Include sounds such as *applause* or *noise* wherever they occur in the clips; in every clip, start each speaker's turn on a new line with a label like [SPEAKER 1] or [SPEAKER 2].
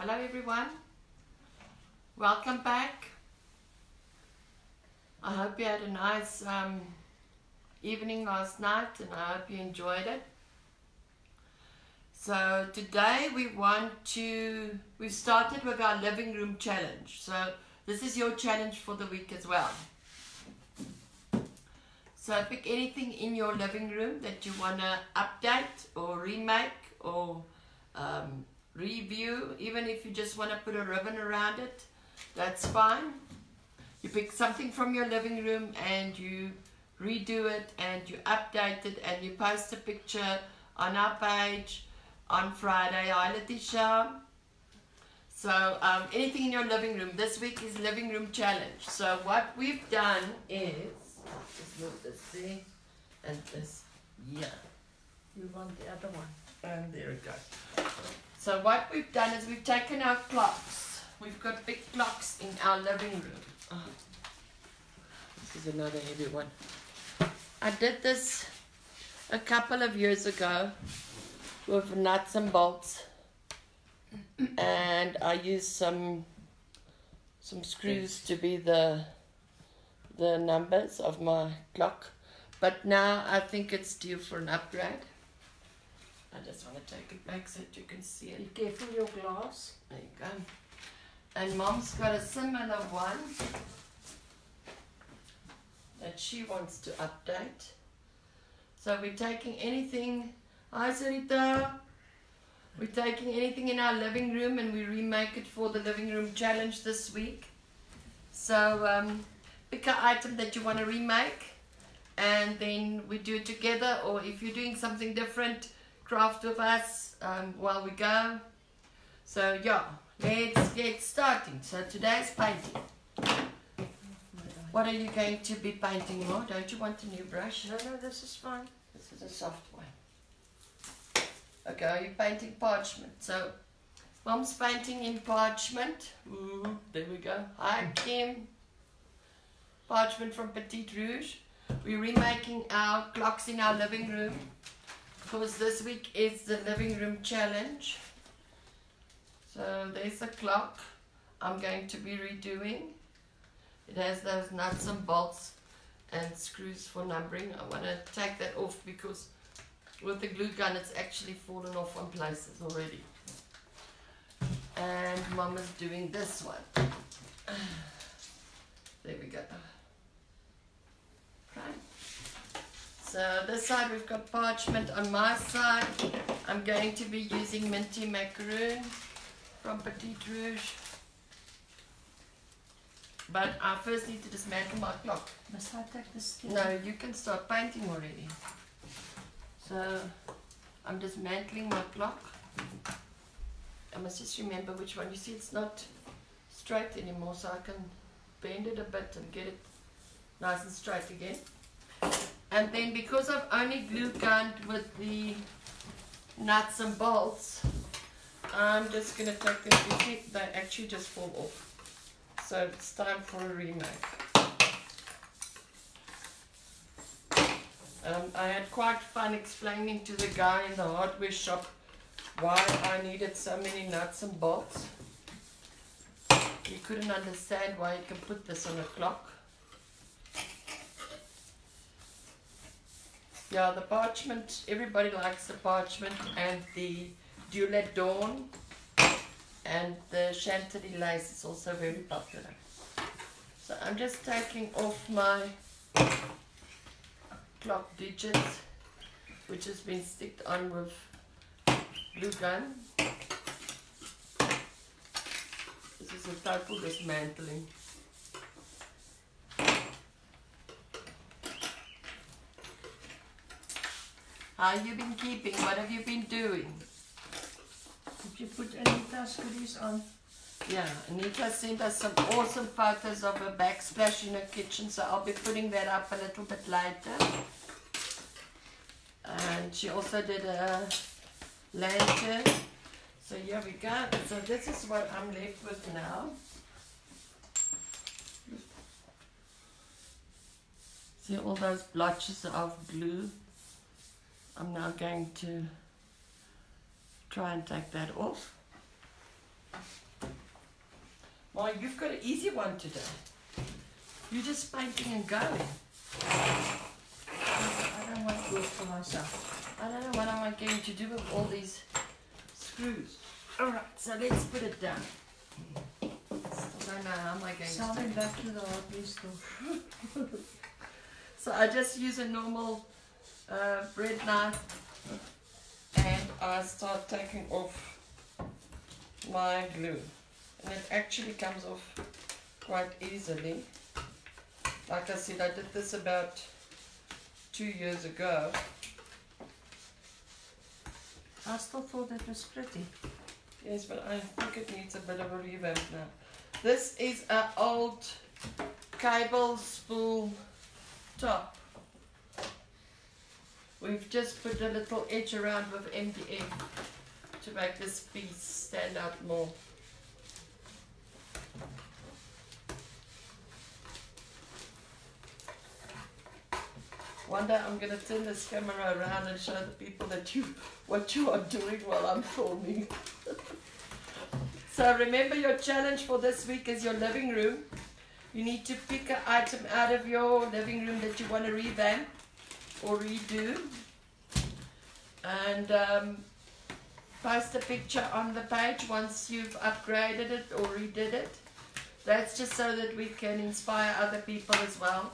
[SPEAKER 1] Hello everyone. Welcome back. I hope you had a nice um, evening last night and I hope you enjoyed it. So today we want to, we've started with our living room challenge. So this is your challenge for the week as well. So pick anything in your living room that you want to update or remake or um, review, even if you just want to put a ribbon around it, that's fine. You pick something from your living room and you redo it and you update it and you post a picture on our page on Friday, I Letitia. So um, anything in your living room. This week is living room challenge. So what we've done is, just move this there and this yeah.
[SPEAKER 2] You want the other one?
[SPEAKER 1] And there we go. So what we've done is we've taken our clocks. We've got big clocks in our living room. Oh, this is another heavy one. I did this a couple of years ago with nuts and bolts. and I used some some screws to be the the numbers of my clock. But now I think it's due for an upgrade. I just want to take it back so that you can see it.
[SPEAKER 2] Be careful your glass.
[SPEAKER 1] There you go. And mom's got a similar one that she wants to update. So we're taking anything, hi Sarita, we're taking anything in our living room and we remake it for the living room challenge this week. So um, pick an item that you want to remake and then we do it together or if you're doing something different, craft with us um, while we go. So yeah, let's get starting. So today's painting. What are you going to be painting more? Don't you want a new brush?
[SPEAKER 2] No, no, this is fine.
[SPEAKER 1] This is a soft one. Okay, are you painting parchment? So, mom's painting in parchment. Ooh, there we go. Hi, Kim. Parchment from Petite Rouge. We're remaking our clocks in our living room because this week is the living room challenge. So there's a clock I'm going to be redoing. It has those nuts and bolts and screws for numbering. I want to take that off because with the glue gun it's actually fallen off on places already. And mom is doing this one. *sighs* There we go. Right. So this side we've got parchment on my side. I'm going to be using minty macaroon from Petit Rouge. But I first need to dismantle my clock.
[SPEAKER 2] Must I take this?
[SPEAKER 1] No, you can start painting already. So I'm dismantling my clock. I must just remember which one. You see, it's not straight anymore, so I can bend it a bit and get it nice and straight again. And then because I've only glue gunned with the nuts and bolts, I'm just going to take them. You see, they actually just fall off. So it's time for a remake. Um, I had quite fun explaining to the guy in the hardware shop why I needed so many nuts and bolts. He couldn't understand why you can put this on a clock. Yeah, the parchment, everybody likes the parchment and the Dulet Dawn and the Chantilly lace is also very popular. So I'm just taking off my clock digits, which has been sticked on with glue gun. This is a total dismantling. How you been keeping? What have you been doing?
[SPEAKER 2] Did you put Anita's goodies on?
[SPEAKER 1] Yeah, Anita sent us some awesome photos of her backsplash in her kitchen, so I'll be putting that up a little bit later. And she also did a lantern. So here we go. So this is what I'm left with now. See all those blotches of glue? I'm now going to try and take that off. Well, you've got an easy one today. You're just painting and going.
[SPEAKER 2] I don't want to work for myself.
[SPEAKER 1] I don't know what am I going to do with all these screws. Alright, so let's put it down. Still don't know how am I going
[SPEAKER 2] Sell
[SPEAKER 1] to
[SPEAKER 2] back to the hardware store. *laughs*
[SPEAKER 1] So I just use a normal uh, bread knife and I start taking off my glue. And it actually comes off quite easily. Like I said, I did this about two years ago.
[SPEAKER 2] I still thought it was pretty.
[SPEAKER 1] Yes, but I think it needs a bit of a revamp now. This is an old cable spool top. We've just put a little edge around with MDF to make this piece stand out more. One day I'm gonna turn this camera around and show the people that you what you are doing while I'm filming. *laughs* so remember your challenge for this week is your living room. You need to pick an item out of your living room that you want to revamp or redo. And um, post a picture on the page once you've upgraded it or redid it. That's just so that we can inspire other people as well.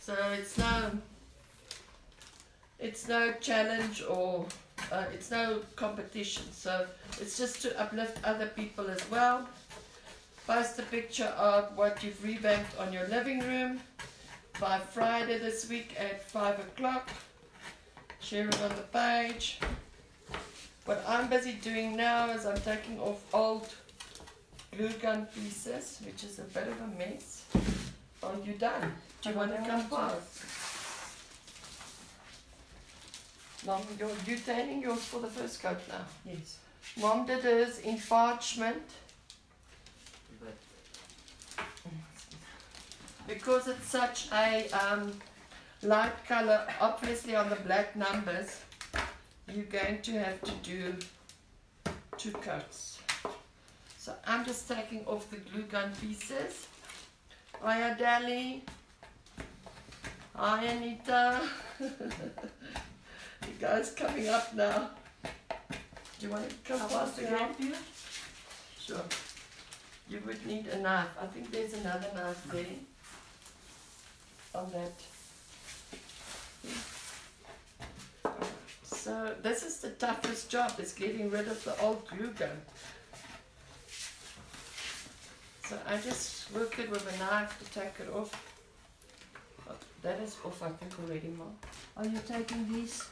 [SPEAKER 1] So it's no it's no challenge or uh, it's no competition. So it's just to uplift other people as well. Post a picture of what you've revamped on your living room by Friday this week at 5 o'clock. Share it on the page. What I'm busy doing now is I'm taking off old glue gun pieces, which is a bit of a mess. Are you done? Do you want to come past? Mom, you're, you're tanning yours for the first coat now.
[SPEAKER 2] Yes.
[SPEAKER 1] Mom did hers in parchment. Because it's such a um, light color, obviously on the black numbers, you're going to have to do two coats. So I'm just taking off the glue gun pieces. Hiya, Dali. Hi, Anita. *laughs* you guys coming up now. Do you want to come past
[SPEAKER 2] to help you.
[SPEAKER 1] Sure. You would need a knife. I think there's another knife there. On that. So this is the toughest job, is getting rid of the old glue gun. So I just work it with a knife to take it off. Oh, That is off, I think, already, Mom.
[SPEAKER 2] Are you taking these?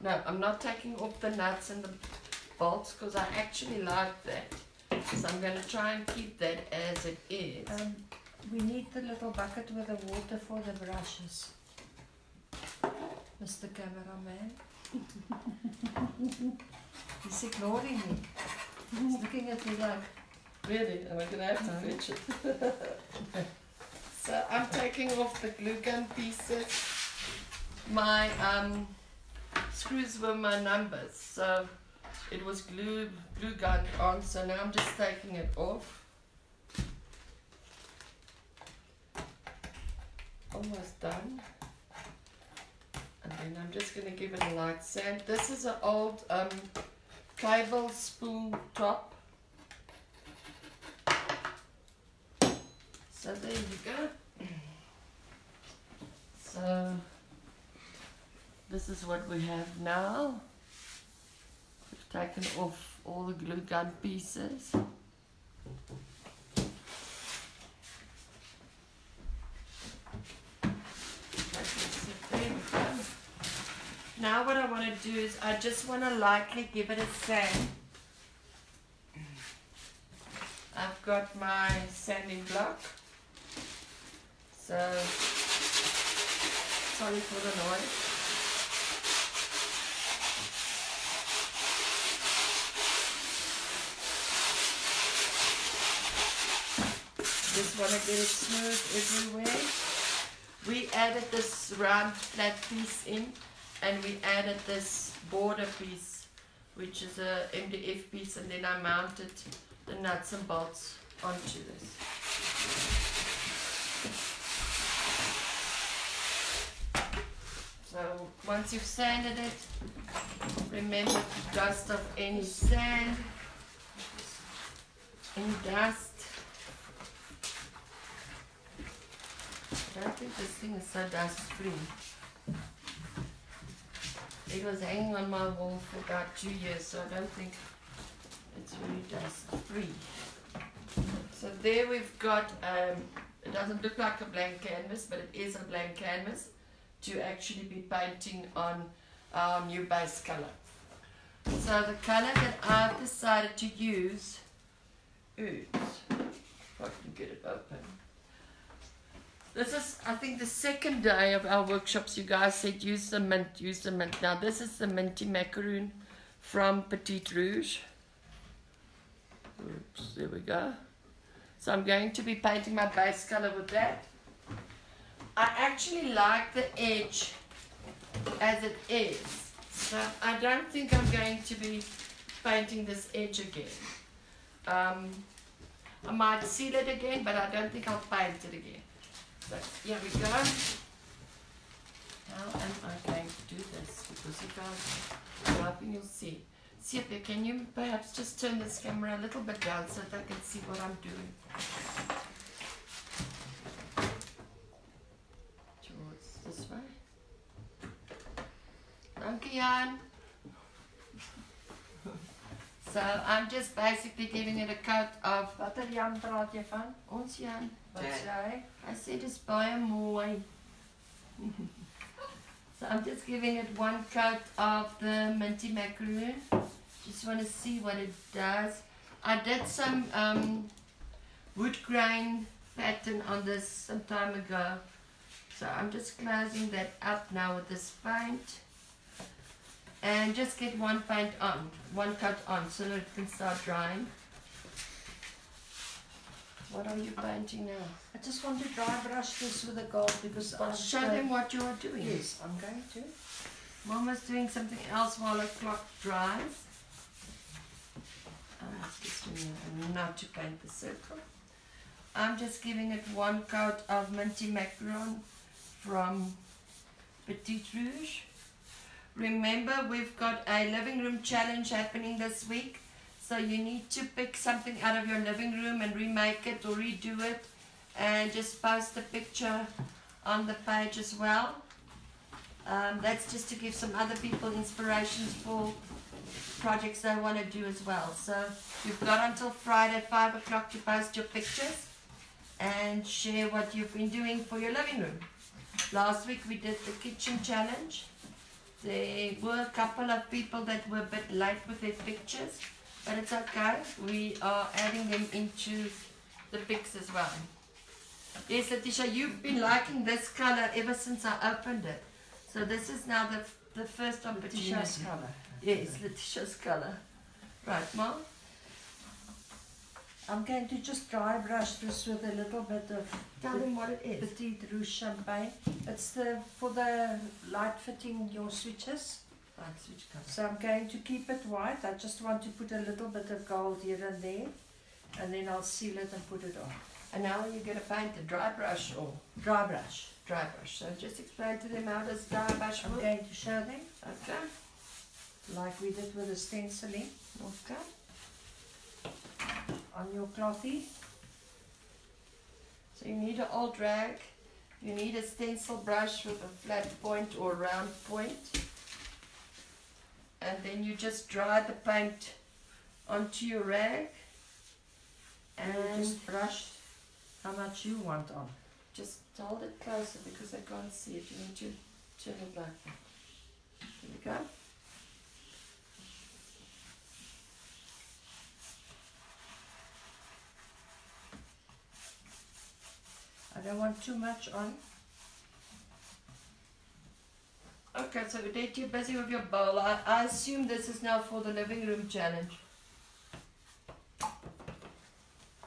[SPEAKER 1] No, I'm not taking off the nuts and the bolts because I actually like that. So I'm going to try and keep that as it is.
[SPEAKER 2] Um, we need the little bucket with the water for the brushes. Mr. Cameraman. He's ignoring me. He's looking at me like,
[SPEAKER 1] Really? Am I going to have to
[SPEAKER 2] No.
[SPEAKER 1] fetch it? *laughs* so I'm taking off the glue gun pieces. My um, screws were my numbers. So it was glue, glue gun on. So now I'm just taking it off. Almost done. And then I'm just going to give it a light sand. This is an old um, cable spool top. So there you go. So this is what we have now. We've taken off all the glue gun pieces. There we go. Now what I want to do is I just want to lightly give it a sand. I've got my sanding block. So, sorry for the noise. Just want to get it smooth everywhere. We added this round flat piece in and we added this border piece which is a MDF piece and then I mounted the nuts and bolts onto this. So once you've sanded it, remember to dust off any sand, any dust. I don't think this thing is so dust free. It was hanging on my wall for about two years, so I don't think it's really dust free. So there we've got, um, it doesn't look like a blank canvas, but it is a blank canvas to actually be painting on our new base color. So the color that I've decided to use is, if I can get it open. This is, I think, the second day of our workshops. You guys said use the mint, use the mint. Now this is the minty macaroon from Petite Rouge. Oops, there we go. So I'm going to be painting my base color with that. I actually like the edge as it is. So I don't think I'm going to be painting this edge again. Um, I might seal it again, but I don't think I'll paint it again. So here we go. How am I going to do this? Because you guys, I'm you'll see. Siepe, can you perhaps just turn this camera a little bit down so that I can see what I'm doing? Towards this way. Dankie Jan. So I'm just basically giving it a coat of
[SPEAKER 2] Watter Jan praat jy van?
[SPEAKER 1] ons Jan.
[SPEAKER 2] Hy?
[SPEAKER 1] I said it's baie mooi. so I'm just giving it one coat of the minty macaroon. Just want to see what it does. I did some um, wood grain pattern on this some time ago. So I'm just closing that up now with this paint. And just get one paint on, one coat on so that it can start drying. What are you painting now?
[SPEAKER 2] I just want to dry brush this with the gold because I've
[SPEAKER 1] show them what you are doing.
[SPEAKER 2] Yes, I'm going to.
[SPEAKER 1] Mama's doing something else while the clock dries. Um, I'm just doing it not to paint the circle. I'm just giving it one coat of minty macaron from Petit Rouge. Remember, we've got a living room challenge happening this week. So you need to pick something out of your living room and remake it or redo it and just post the picture on the page as well. Um, that's just to give some other people inspirations for projects they want to do as well. So you've got until Friday at 5 o'clock to post your pictures and share what you've been doing for your living room. Last week we did the kitchen challenge. There were a couple of people that were a bit late with their pictures, but it's okay. We are adding them into the pics as well. Yes, Letitia, you've been liking this color ever since I opened it. So this is now the the first
[SPEAKER 2] Letitia's
[SPEAKER 1] opportunity.
[SPEAKER 2] colour.
[SPEAKER 1] Yes, Letitia's color. Right, Mom.
[SPEAKER 2] I'm going to just dry brush this with a little bit of
[SPEAKER 1] Tell them what it is.
[SPEAKER 2] Petite Rouge Champagne. It's the for the light fitting your switches.
[SPEAKER 1] Color.
[SPEAKER 2] So I'm going to keep it white. I just want to put a little bit of gold here and there. And then I'll seal it and put it on.
[SPEAKER 1] And now you're going to paint the dry brush or
[SPEAKER 2] Dry brush.
[SPEAKER 1] dry brush. So just explain to them how does dry brush
[SPEAKER 2] I'm going to show them
[SPEAKER 1] Okay.
[SPEAKER 2] like we did with the stenciling
[SPEAKER 1] Okay.
[SPEAKER 2] on your clothy.
[SPEAKER 1] So you need an old rag. You need a stencil brush with a flat point or round point. And then you just dry the paint onto your rag.
[SPEAKER 2] And you just brush how much you want on.
[SPEAKER 1] just hold it closer because I can't see it. You need to turn it like that. There we go.
[SPEAKER 2] I don't want too much on.
[SPEAKER 1] Okay, so Odette, you're busy with your bowl. I, I assume this is now for the living room challenge.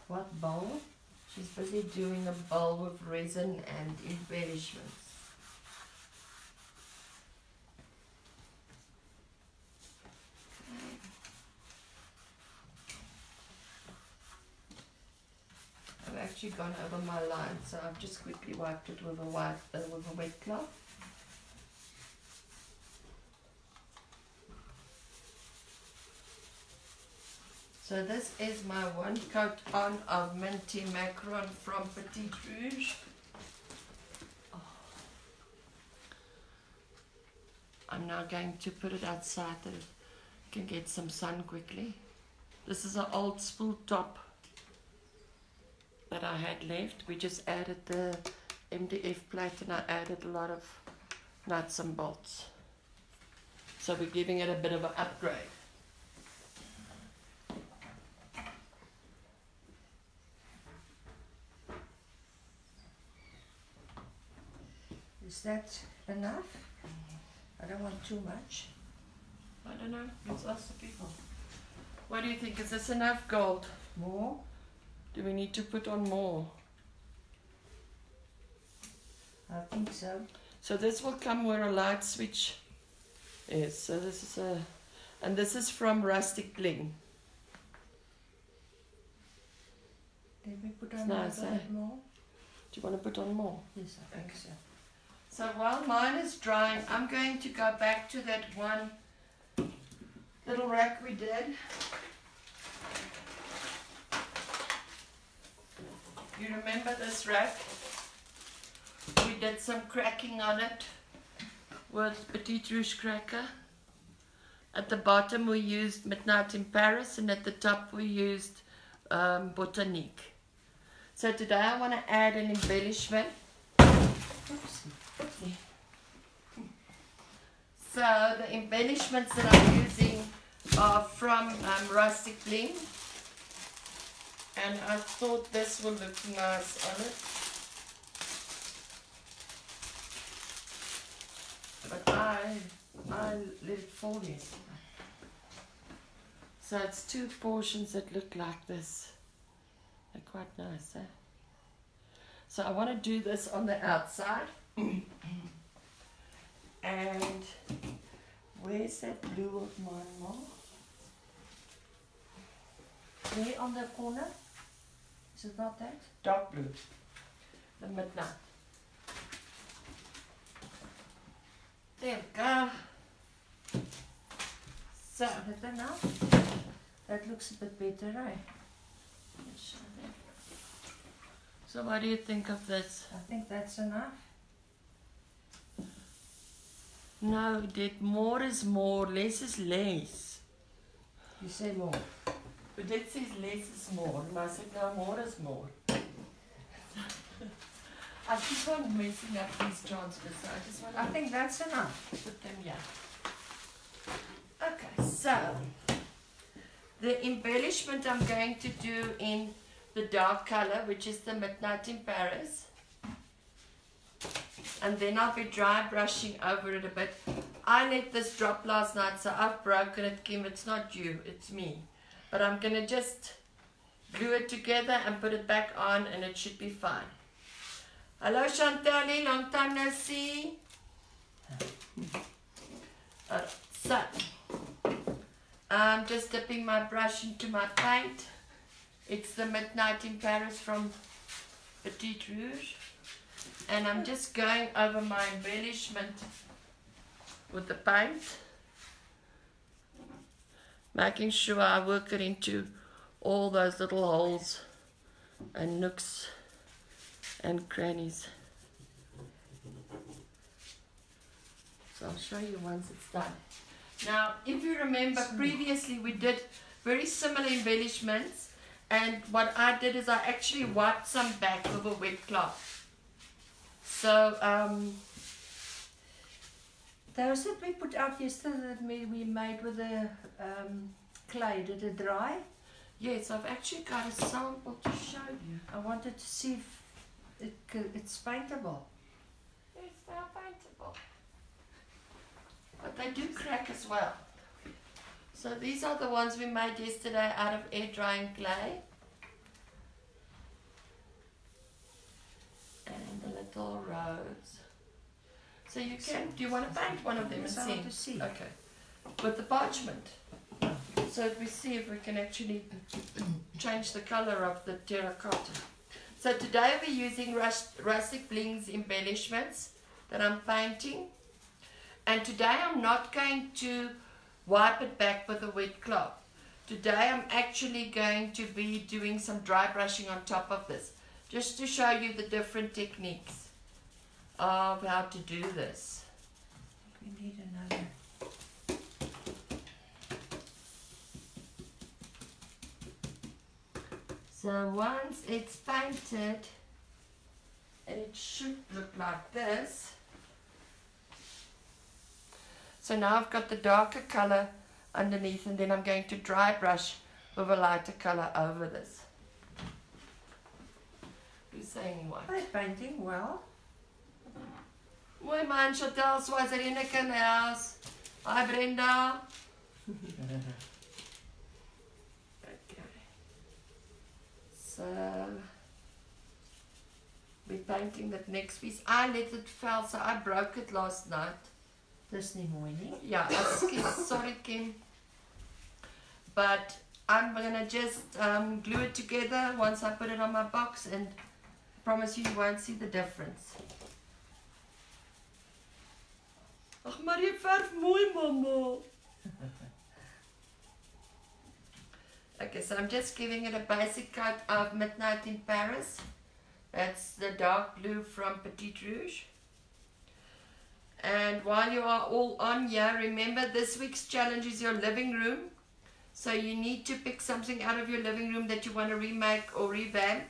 [SPEAKER 2] What bowl?
[SPEAKER 1] She's busy doing a bowl with resin and embellishments. I've actually gone over my line, so I've just quickly wiped it with a white, uh, with a wet cloth. So this is my one coat on of minty macaron from Petit Rouge. Oh. I'm now going to put it outside that it can get some sun quickly. This is an old spool top that I had left. We just added the MDF plate and I added a lot of nuts and bolts. So we're giving it a bit of an upgrade.
[SPEAKER 2] Is that enough? I don't want too much.
[SPEAKER 1] I don't know. Let's ask the people. What do you think? Is this enough gold?
[SPEAKER 2] More?
[SPEAKER 1] Do we need to put on more?
[SPEAKER 2] I think so.
[SPEAKER 1] So this will come where a light switch is. So this is a, and this is from Rustic Bling.
[SPEAKER 2] Did we put on
[SPEAKER 1] nice,
[SPEAKER 2] a little
[SPEAKER 1] eh?
[SPEAKER 2] bit more?
[SPEAKER 1] Do you want to put on more?
[SPEAKER 2] Yes, I think so.
[SPEAKER 1] So while mine is drying, I'm going to go back to that one little rack we did. You remember this rack? We did some cracking on it with Petit Rouge cracker. At the bottom we used Midnight in Paris and at the top we used um, Botanique. So today I want to add an embellishment
[SPEAKER 2] Oopsie.
[SPEAKER 1] So the embellishments that I'm using are from um, Rustic Bling. And I thought this will look nice on it. But I, I let it fall. So it's two portions that look like this. They're quite nice, eh? So I want to do this on the outside. *clears throat* And where's that blue of mine, Mom?
[SPEAKER 2] There on the corner? Is it not that?
[SPEAKER 1] Dark blue. The midnight. There we go. So,
[SPEAKER 2] Is that enough? That looks a bit better, eh? right?
[SPEAKER 1] so what do you think of this?
[SPEAKER 2] I think that's enough.
[SPEAKER 1] No, that more is more, less is less.
[SPEAKER 2] You say more.
[SPEAKER 1] But that says less is more, and I said no, more is more. I keep on messing up these transfers, so I just want
[SPEAKER 2] I think that's enough.
[SPEAKER 1] put them here. Okay, so the embellishment I'm going to do in the dark color, which is the Midnight in Paris. And then I'll be dry brushing over it a bit. I let this drop last night, so I've broken it, Kim. It's not you, it's me. But I'm gonna just glue it together and put it back on, and it should be fine. Hello, Chantal, long time no see. Uh, so, I'm just dipping my brush into my paint. It's the Midnight in Paris from Petit Rouge. And I'm just going over my embellishment with the paint. Making sure I work it into all those little holes and nooks and crannies. So I'll show you once it's done. Now, if you remember previously we did very similar embellishments and what I did is I actually wiped some back with a wet cloth. So, um,
[SPEAKER 2] Those that we put out yesterday that we we made with the um, clay, did it dry?
[SPEAKER 1] yes, I've actually got a sample to show you.
[SPEAKER 2] I wanted to see if it, it's paintable.
[SPEAKER 1] Yes, they're paintable. But they do crack as well. So these are the ones we made yesterday out of air drying clay. And the little rose. So you can, do you want to paint one of them and see?
[SPEAKER 2] to see.
[SPEAKER 1] Okay. With the parchment. So we see if we can actually *clears throat* change the color of the terracotta. So today we're using rust, rustic blings embellishments that I'm painting. And today I'm not going to wipe it back with a wet cloth. Today I'm actually going to be doing some dry brushing on top of this. Just to show you the different techniques of how to do this.
[SPEAKER 2] We need another.
[SPEAKER 1] So once it's painted, and it should look like this. So now I've got the darker color underneath and then I'm going to dry brush with a lighter color over this. Who's saying what?
[SPEAKER 2] They're painting well.
[SPEAKER 1] Mooi man, Chantal Swazilik in the house. Hi Brenda. okay. So we're painting that next piece. I let it fall, so I broke it last night.
[SPEAKER 2] Disney morning.
[SPEAKER 1] Yeah, sorry Kim. But I'm gonna just um, glue it together once I put it on my box and I promise you you won't see the difference. Maar verf mooi. Okay, so I'm just giving it a basic coat of Midnight in Paris. That's the dark blue from Petit Rouge. And while you are all on here, remember this week's challenge is your living room. So you need to pick something out of your living room that you want to remake or revamp.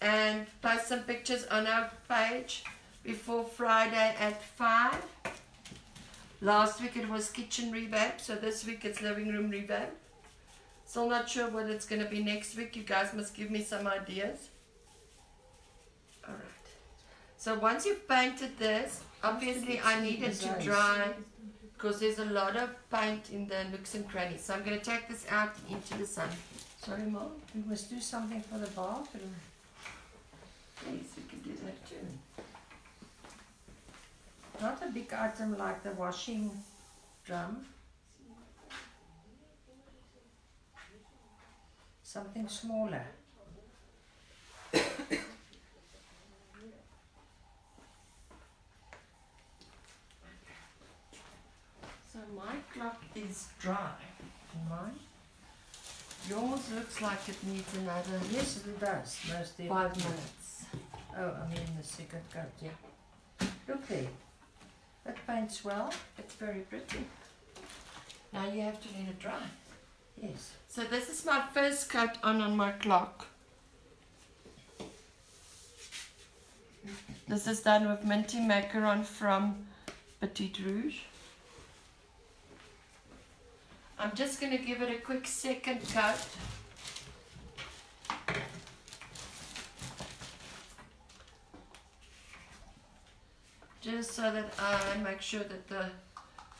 [SPEAKER 1] And post some pictures on our page before Friday at 5. Last week it was kitchen revamp, so this week it's living room revamp. Still not sure what it's going to be next week. You guys must give me some ideas. Alright. So once you've painted this, obviously I need it to dry because there's a lot of paint in the nooks and crannies. So I'm going to take this out into the sun. Sorry, Mom?
[SPEAKER 2] We must do something for the bathroom.
[SPEAKER 1] Yes, we can do that too.
[SPEAKER 2] Not a big item like the washing drum. Something smaller.
[SPEAKER 1] So my clock is dry. Mine. Yours looks like it needs another
[SPEAKER 2] Yes, it does. Most
[SPEAKER 1] five minutes.
[SPEAKER 2] Oh, I mean the second coat.
[SPEAKER 1] Yeah.
[SPEAKER 2] Look there. That paints well.
[SPEAKER 1] It's very pretty. Now you have to let it dry.
[SPEAKER 2] Yes.
[SPEAKER 1] So this is my first coat on on my clock. This is done with minty macaron from Petit Rouge. I'm just going to give it a quick second coat. Just so that I make sure that the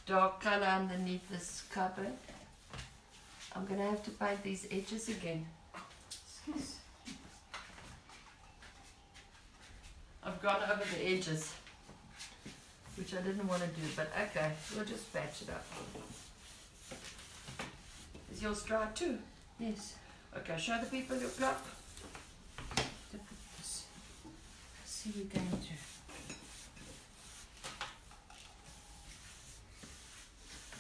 [SPEAKER 1] dark color underneath this covered. I'm going to have to paint these edges again. I've gone over the edges, which I didn't want to do, but okay, we'll just patch it up. Is yours dry too?
[SPEAKER 2] Yes.
[SPEAKER 1] Okay, show the people your clock.
[SPEAKER 2] To put this. See we're going to.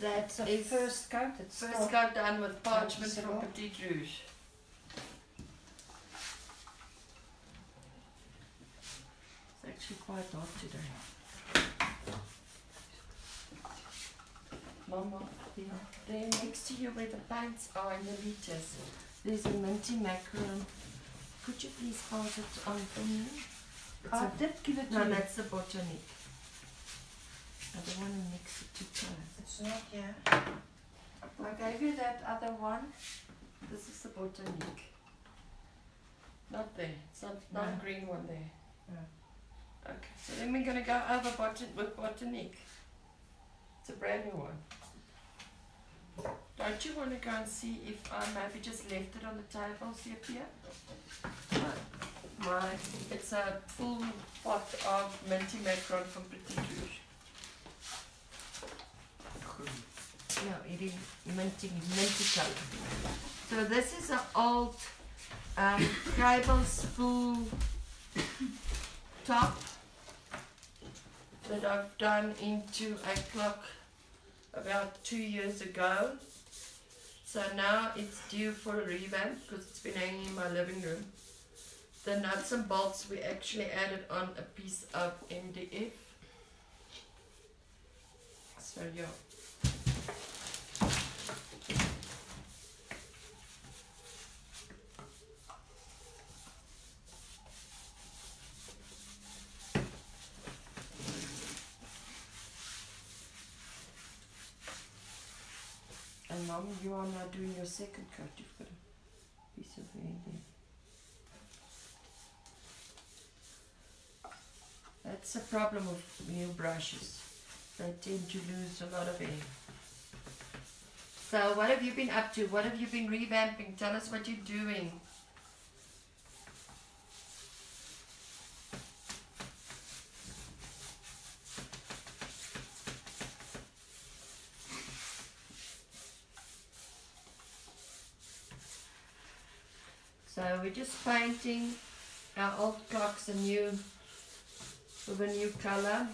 [SPEAKER 1] That
[SPEAKER 2] So
[SPEAKER 1] is
[SPEAKER 2] first coat. It's
[SPEAKER 1] first coat done with parchment from. Petite Rouge. It's actually quite hot today. Mama, there next to you where the paints are in the liters, there's a minty macaron. Could you please pass it on for me?
[SPEAKER 2] I
[SPEAKER 1] a-
[SPEAKER 2] did give it to
[SPEAKER 1] no,
[SPEAKER 2] you.
[SPEAKER 1] that's the botanic. I don't want to mix it too close.
[SPEAKER 2] It's not here.
[SPEAKER 1] I gave you that other one. This is the botanique. Not there. It's not, not
[SPEAKER 2] No.
[SPEAKER 1] a green one there.
[SPEAKER 2] No.
[SPEAKER 1] Okay, so then we're going to go over botan- with botanique. It's a brand new one. Don't you want to go and see if I maybe just left it on the table, see up here? My, my, it's a full pot of minty macaron from Petit Rouge. No, it is minty. So this is an old um, cable spool top that I've done into a clock about two years ago. So now it's due for a revamp because it's been hanging in my living room. The nuts and bolts we actually added on a piece of MDF. So yeah. You are now doing your second cut. You've got a piece of hair there. That's the problem with new brushes. They tend to lose a lot of hair. So what have you been up to? What have you been revamping? Tell us what you're doing. So we're just painting our old clocks a new with a new color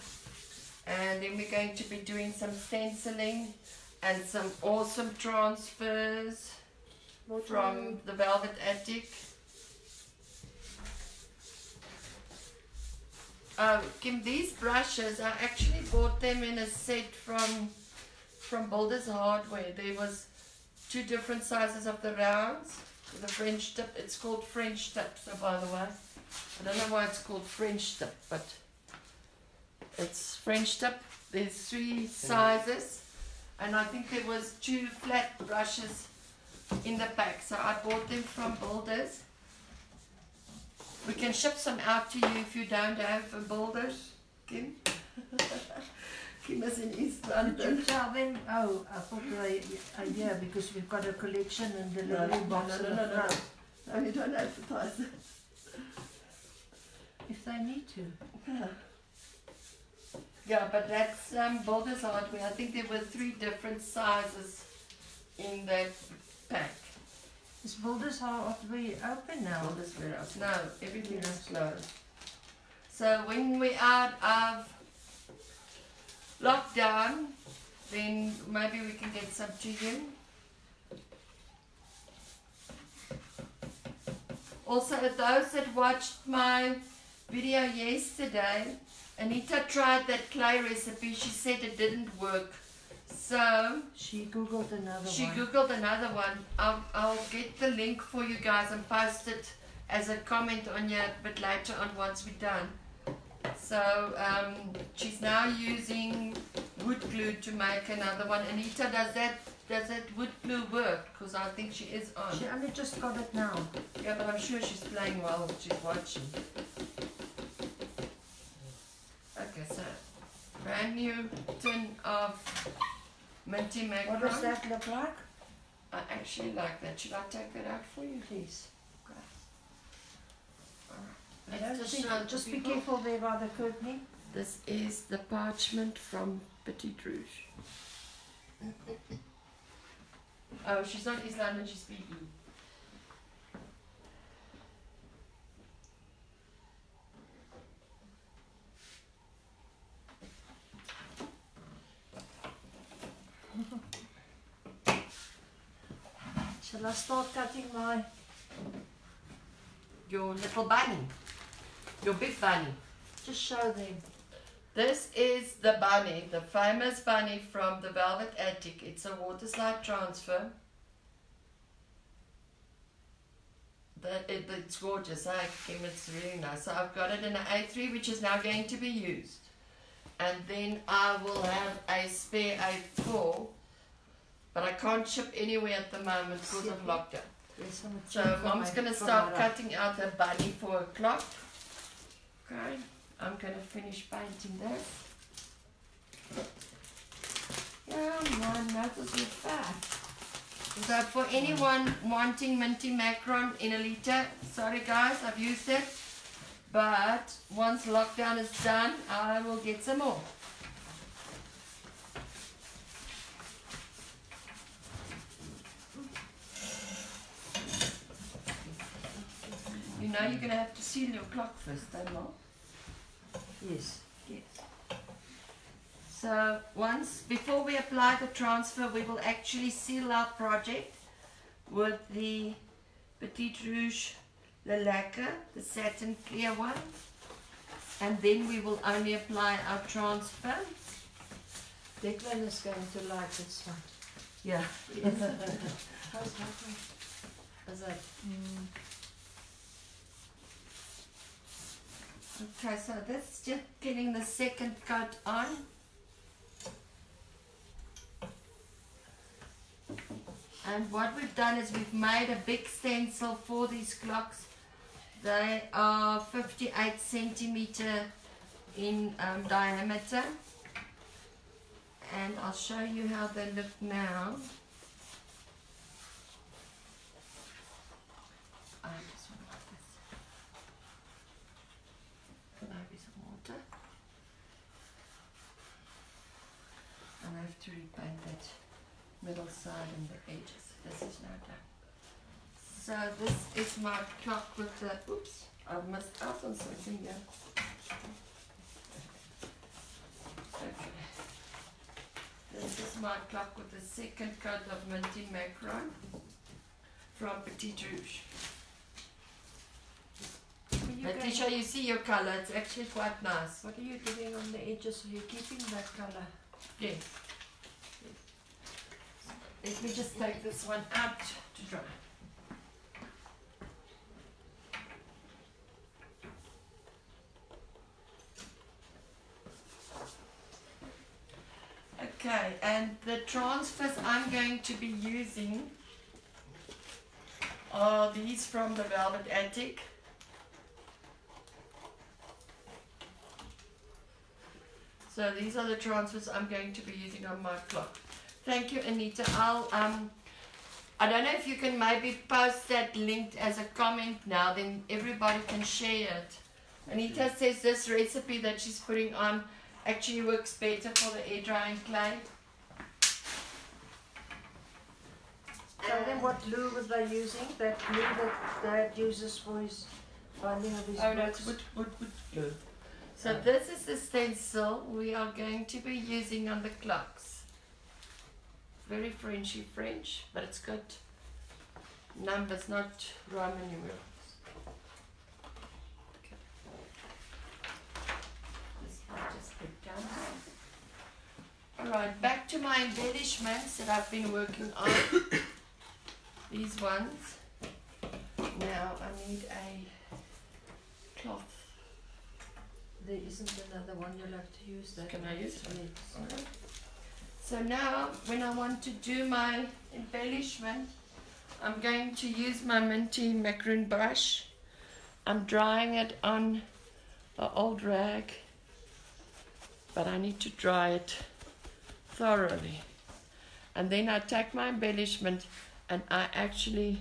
[SPEAKER 1] and then we're going to be doing some stenciling and some awesome transfers from the Velvet Attic. Uh, Kim, these brushes, I actually bought them in a set from from Builders Hardware. There was two different sizes of the rounds. The French tip, it's called French tip, so oh, by the way. I don't know why it's called French tip, but it's French tip. There's three sizes, and I think there was two flat brushes in the pack. So I bought them from Builders. We can ship some out to you if you don't have a Builders, Kim. *laughs* Kim is in East
[SPEAKER 2] Did
[SPEAKER 1] London.
[SPEAKER 2] you tell them? Oh, I thought they, uh, yeah, because we've got a collection and the
[SPEAKER 1] No,
[SPEAKER 2] little
[SPEAKER 1] no,
[SPEAKER 2] box
[SPEAKER 1] no,
[SPEAKER 2] in
[SPEAKER 1] no, no, no.
[SPEAKER 2] front.
[SPEAKER 1] No, you don't advertise it.
[SPEAKER 2] If they need to.
[SPEAKER 1] Yeah, but that's um, Builders Hardware. I think there were three different sizes in that pack.
[SPEAKER 2] Is Builders Hardware open now?
[SPEAKER 1] Builders warehouse. No, everything is closed. So when we're out of lockdown, then maybe we can get some to you. Also, those that watched my video yesterday, Anita tried that clay recipe. She said it didn't work. So
[SPEAKER 2] She googled another
[SPEAKER 1] she
[SPEAKER 2] one.
[SPEAKER 1] googled another one. I'll, I'll get the link for you guys and post it as a comment on you a bit later on once we're done. So um, she's now using wood glue to make another one. Anita, does that does that wood glue work? Because I think she is on.
[SPEAKER 2] She only just got it now.
[SPEAKER 1] Yeah, but I'm sure she's playing while she's watching. Okay, so brand new tin of minty macaron.
[SPEAKER 2] What does that look like?
[SPEAKER 1] I actually like that. Should I take that out for you?
[SPEAKER 2] Please. I
[SPEAKER 1] Let's
[SPEAKER 2] don't
[SPEAKER 1] just
[SPEAKER 2] think, just be careful there by the curtain. Eh?
[SPEAKER 1] This is the parchment from Petit Rouge. oh, she's not East London, she's PE.
[SPEAKER 2] Shall I start cutting my...
[SPEAKER 1] Your little bunny. Your big bunny.
[SPEAKER 2] Just show them.
[SPEAKER 1] This is the bunny, the famous bunny from the Velvet Attic. It's a water slide transfer. That it, it's gorgeous, eh? Kim? It's really nice. So I've got it in an A3, which is now going to be used. And then I will have a spare A4, but I can't ship anywhere at the moment because of lockdown. So mom's gonna start cutting out a bunny for a clock. Okay, I'm gonna finish painting this. Yeah, man, that was fast. So for anyone wanting minty macaron in a liter, sorry guys, I've used it. But once lockdown is done, I will get some more. You know you're going to have to seal your clock first, don't you?
[SPEAKER 2] Yes.
[SPEAKER 1] Yes. So once, before we apply the transfer, we will actually seal our project with the Petite Rouge Le Lacquer, the satin clear one. And then we will only apply our transfer.
[SPEAKER 2] Declan is going to like this one.
[SPEAKER 1] Yeah. *laughs*
[SPEAKER 2] How's that one?
[SPEAKER 1] Is it?
[SPEAKER 2] Mm.
[SPEAKER 1] Okay, so that's just getting the second coat on. And what we've done is we've made a big stencil for these clocks. They are 58 centimeter in um, diameter. And I'll show you how they look now. I just want like this. Maybe some water. And I have to repaint that middle side and the edges. This is now done. So this is my clock with the, oops, I've missed out on something here. Okay. This is my clock with the second coat of minty macron from Petit Rouge. Letitia, you see your color, it's actually quite nice.
[SPEAKER 2] What are you doing on the edges? Are you keeping that color?
[SPEAKER 1] Yes. Let me just take this one out to dry. Okay, and the transfers I'm going to be using are these from the Velvet Attic. So these are the transfers I'm going to be using on my clock. Thank you, Anita. I'll um, I don't know if you can maybe post that link as a comment now, then everybody can share it. Anita says this recipe that she's putting on actually works better for the air drying clay.
[SPEAKER 2] Tell them what glue was they using? That glue that Dad uses for his binding of his
[SPEAKER 1] Oh no,
[SPEAKER 2] books.
[SPEAKER 1] it's wood, wood, wood glue. So this is the stencil we are going to be using on the clocks. Very Frenchy French, but it's got numbers, not Roman numerals. Okay. This I just put down. Alright, back to my embellishments that I've been working on. *coughs* These ones. Now I need a cloth.
[SPEAKER 2] There isn't another one you'll have to use that.
[SPEAKER 1] Can I use it?
[SPEAKER 2] Yes.
[SPEAKER 1] So now, when I want to do my embellishment, I'm going to use my minty macaroon brush. I'm drying it on an old rag, but I need to dry it thoroughly. And then I take my embellishment and I actually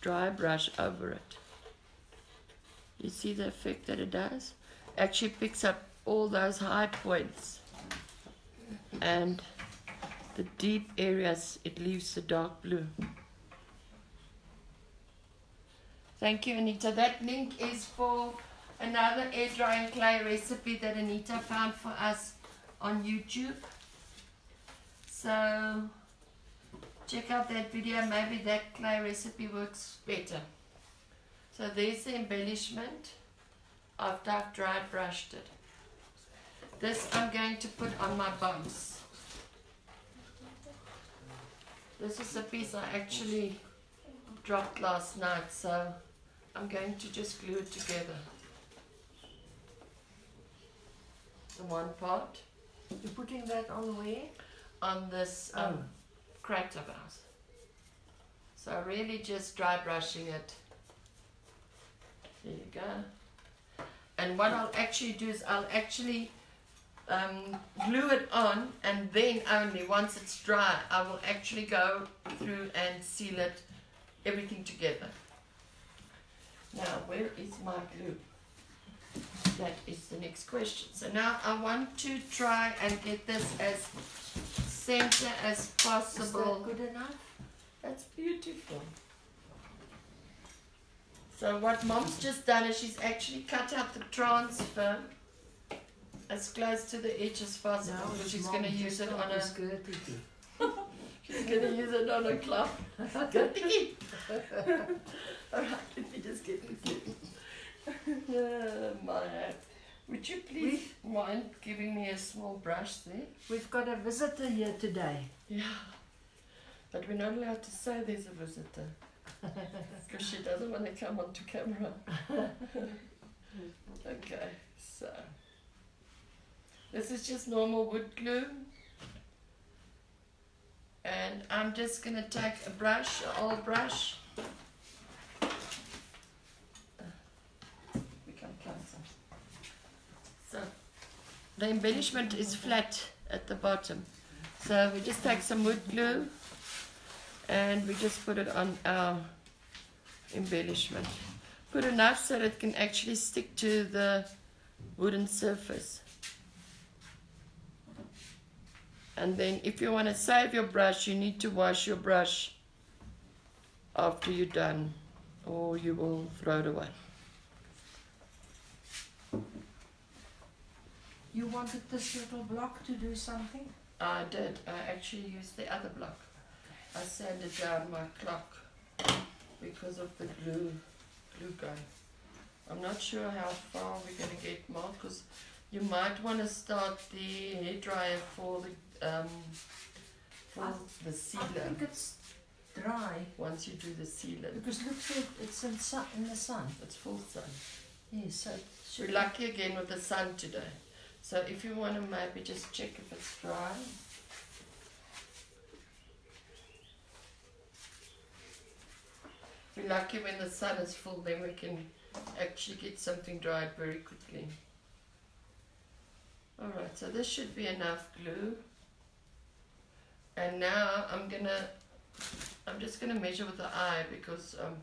[SPEAKER 1] dry brush over it. You see the effect that it does? Actually picks up all those high points and the deep areas it leaves the dark blue. Thank you, Anita. That link is for another air drying clay recipe that Anita found for us on YouTube. So check out that video. Maybe that clay recipe works better. So there's the embellishment after I've dry brushed it. This I'm going to put on my bones. This is a piece I actually dropped last night, so I'm going to just glue it together. The one part
[SPEAKER 2] You're putting that on where?
[SPEAKER 1] on this um, crate of ours. So really just dry brushing it. There you go. And what I'll actually do is I'll actually um, glue it on and then only once it's dry I will actually go through and seal it everything together. Now where is my glue? That is the next question. So now I want to try and get this as center as possible.
[SPEAKER 2] good enough?
[SPEAKER 1] That's beautiful. So what mom's just done is she's actually cut out the transfer as close to the edge as possible because
[SPEAKER 2] it's
[SPEAKER 1] she's going to *laughs* use it on a
[SPEAKER 2] girthy.
[SPEAKER 1] she's going to use it on a cloth. *laughs* Good thinking. Alright, let me just get this in. *laughs* Oh, my. Would you please mind giving me a small brush there?
[SPEAKER 2] We've got a visitor here today.
[SPEAKER 1] Yeah. But we're not allowed to say there's a visitor. Because she doesn't want to come onto camera. okay, so. This is just normal wood glue. And I'm just going to take a brush, an old brush. Closer. So, the embellishment is flat at the bottom. So we just take some wood glue and we just put it on our embellishment. Put enough so that it can actually stick to the wooden surface. And then if you want to save your brush, you need to wash your brush after you're done or you will throw it away.
[SPEAKER 2] You wanted this little block to do something?
[SPEAKER 1] I did. I actually used the other block. I sanded down my clock because of the glue, glue gun. I'm not sure how far we're going to get, Mark, because you might want to start the hairdryer for the um, for
[SPEAKER 2] I-
[SPEAKER 1] the
[SPEAKER 2] I
[SPEAKER 1] sealer
[SPEAKER 2] think it's dry
[SPEAKER 1] once you do the sealer.
[SPEAKER 2] because look, it, it's in, sun, in the sun.
[SPEAKER 1] It's full sun.
[SPEAKER 2] Yes, so it should
[SPEAKER 1] We're lucky again with the sun today. So if you want to maybe just check if it's dry. We're lucky when the sun is full, then we can actually get something dried very quickly. Alright, so this should be enough glue. And now I'm gonna, I'm just gonna measure with the eye because um,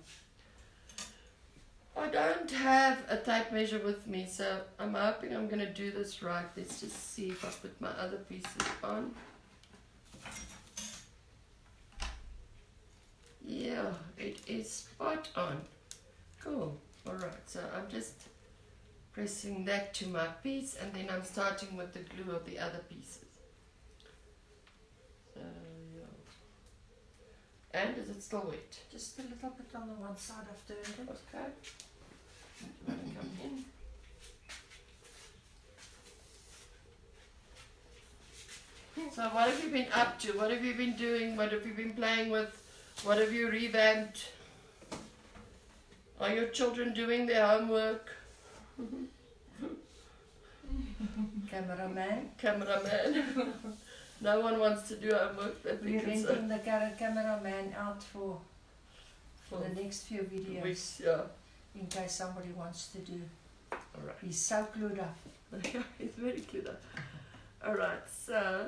[SPEAKER 1] I don't have a tape measure with me, so I'm hoping I'm gonna do this right. Let's just see if I put my other pieces on. Yeah, it is spot on. Cool. Alright, so I'm just pressing that to my piece and then I'm starting with the glue of the other pieces. So, yeah. And is it still wet?
[SPEAKER 2] just a little bit on the one side I've turned it.
[SPEAKER 1] Okay. You come in? So what have you been up to? What have you been doing? What have you been playing with? What have you revamped? Are your children doing their homework? *laughs*
[SPEAKER 2] Cameraman,
[SPEAKER 1] Cameraman. *laughs* no one wants to do homework that we
[SPEAKER 2] we're
[SPEAKER 1] can
[SPEAKER 2] renting the car- cameraman out for for the next few videos
[SPEAKER 1] weeks, yeah.
[SPEAKER 2] in case somebody wants to do.
[SPEAKER 1] Alright.
[SPEAKER 2] He's so clued up. *laughs*
[SPEAKER 1] it's very clear. Alright, so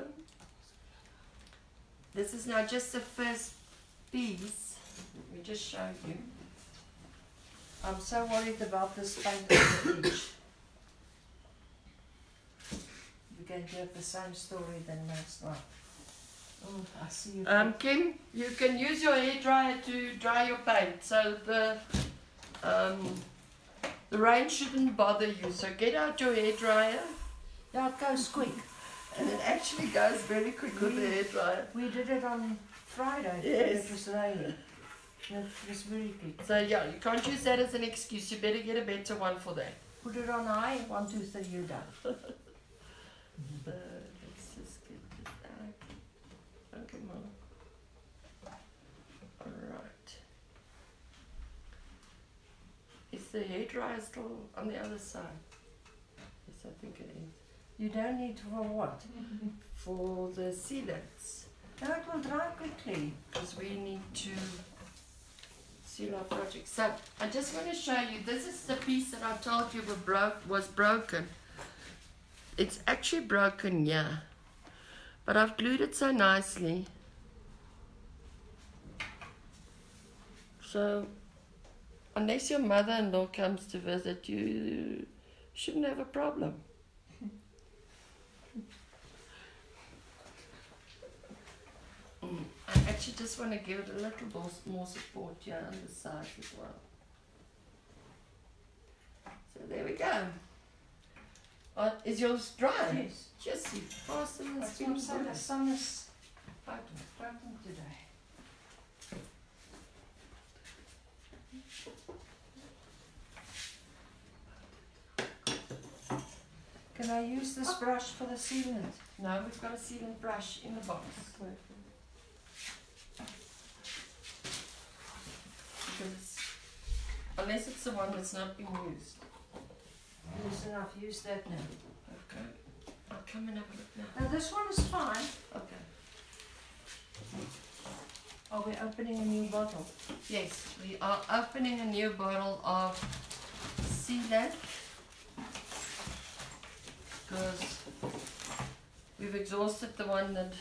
[SPEAKER 1] this is now just the first piece. Let me just show you.
[SPEAKER 2] I'm so worried about this paint on *coughs* the edge. We're going have the same story than last night. Oh, I see you.
[SPEAKER 1] Um, Kim, you can use your hair dryer to dry your paint, so the um, the rain shouldn't bother you. So get out your hair dryer,
[SPEAKER 2] yeah, it goes quick.
[SPEAKER 1] and it actually goes very quick with the hair dryer.
[SPEAKER 2] We did it on Friday.
[SPEAKER 1] Yes.
[SPEAKER 2] It was raining. It was very quick.
[SPEAKER 1] So yeah, you can't use that as an excuse. You better get a better one for that.
[SPEAKER 2] Put it on high, one, two, three, you're done. *laughs*
[SPEAKER 1] Uh, let's just get this out. Okay, Mom. Alright. Is the hairdryer still on the other side? Yes, I think it is.
[SPEAKER 2] You don't need for what? *laughs*
[SPEAKER 1] For the sealants,
[SPEAKER 2] No, it will dry quickly.
[SPEAKER 1] because we need to seal our project. So, I just want to show you, this is the piece that I told you were broke, was broken. It's actually broken, yeah. But I've glued it so nicely. So, unless your mother-in-law comes to visit you, you shouldn't have a problem. Mm, I actually just want to give it a little more, more support here on the side as well. So there we go. Uh, is yours dry?
[SPEAKER 2] Yes.
[SPEAKER 1] Just see, fasten the
[SPEAKER 2] That's
[SPEAKER 1] spin
[SPEAKER 2] what sun, the sun is
[SPEAKER 1] button.
[SPEAKER 2] today. Can I use this ah. brush for the sealant?
[SPEAKER 1] No, we've got a sealant brush in the box. Because unless it's the one that's not been used.
[SPEAKER 2] And I've used that now.
[SPEAKER 1] Okay. I'll come and have a look now.
[SPEAKER 2] Now this one is fine.
[SPEAKER 1] Okay.
[SPEAKER 2] Are we opening a new bottle?
[SPEAKER 1] Yes, we are opening a new bottle of sealant because we've exhausted the one that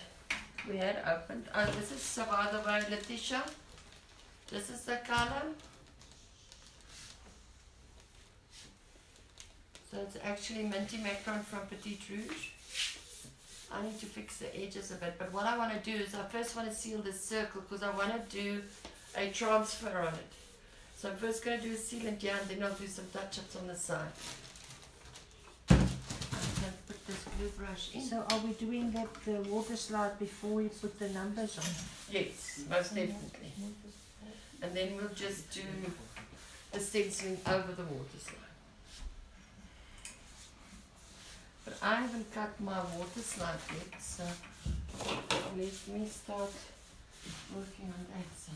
[SPEAKER 1] we had opened. Oh, this is so by Letitia. This is the color. So it's actually Minty Macron from Petit Rouge. I need to fix the edges a bit, but what I want to do is I first want to seal this circle because I want to do a transfer on it. So I'm first going to do a sealant here and then I'll do some touch-ups on the side. I'm going to put this blue brush in.
[SPEAKER 2] So are we doing that the water slide before we put the numbers on?
[SPEAKER 1] Yes, most definitely. And then we'll just do the stenciling over the water slide. But I haven't cut my water slide yet, so let me start working on that some.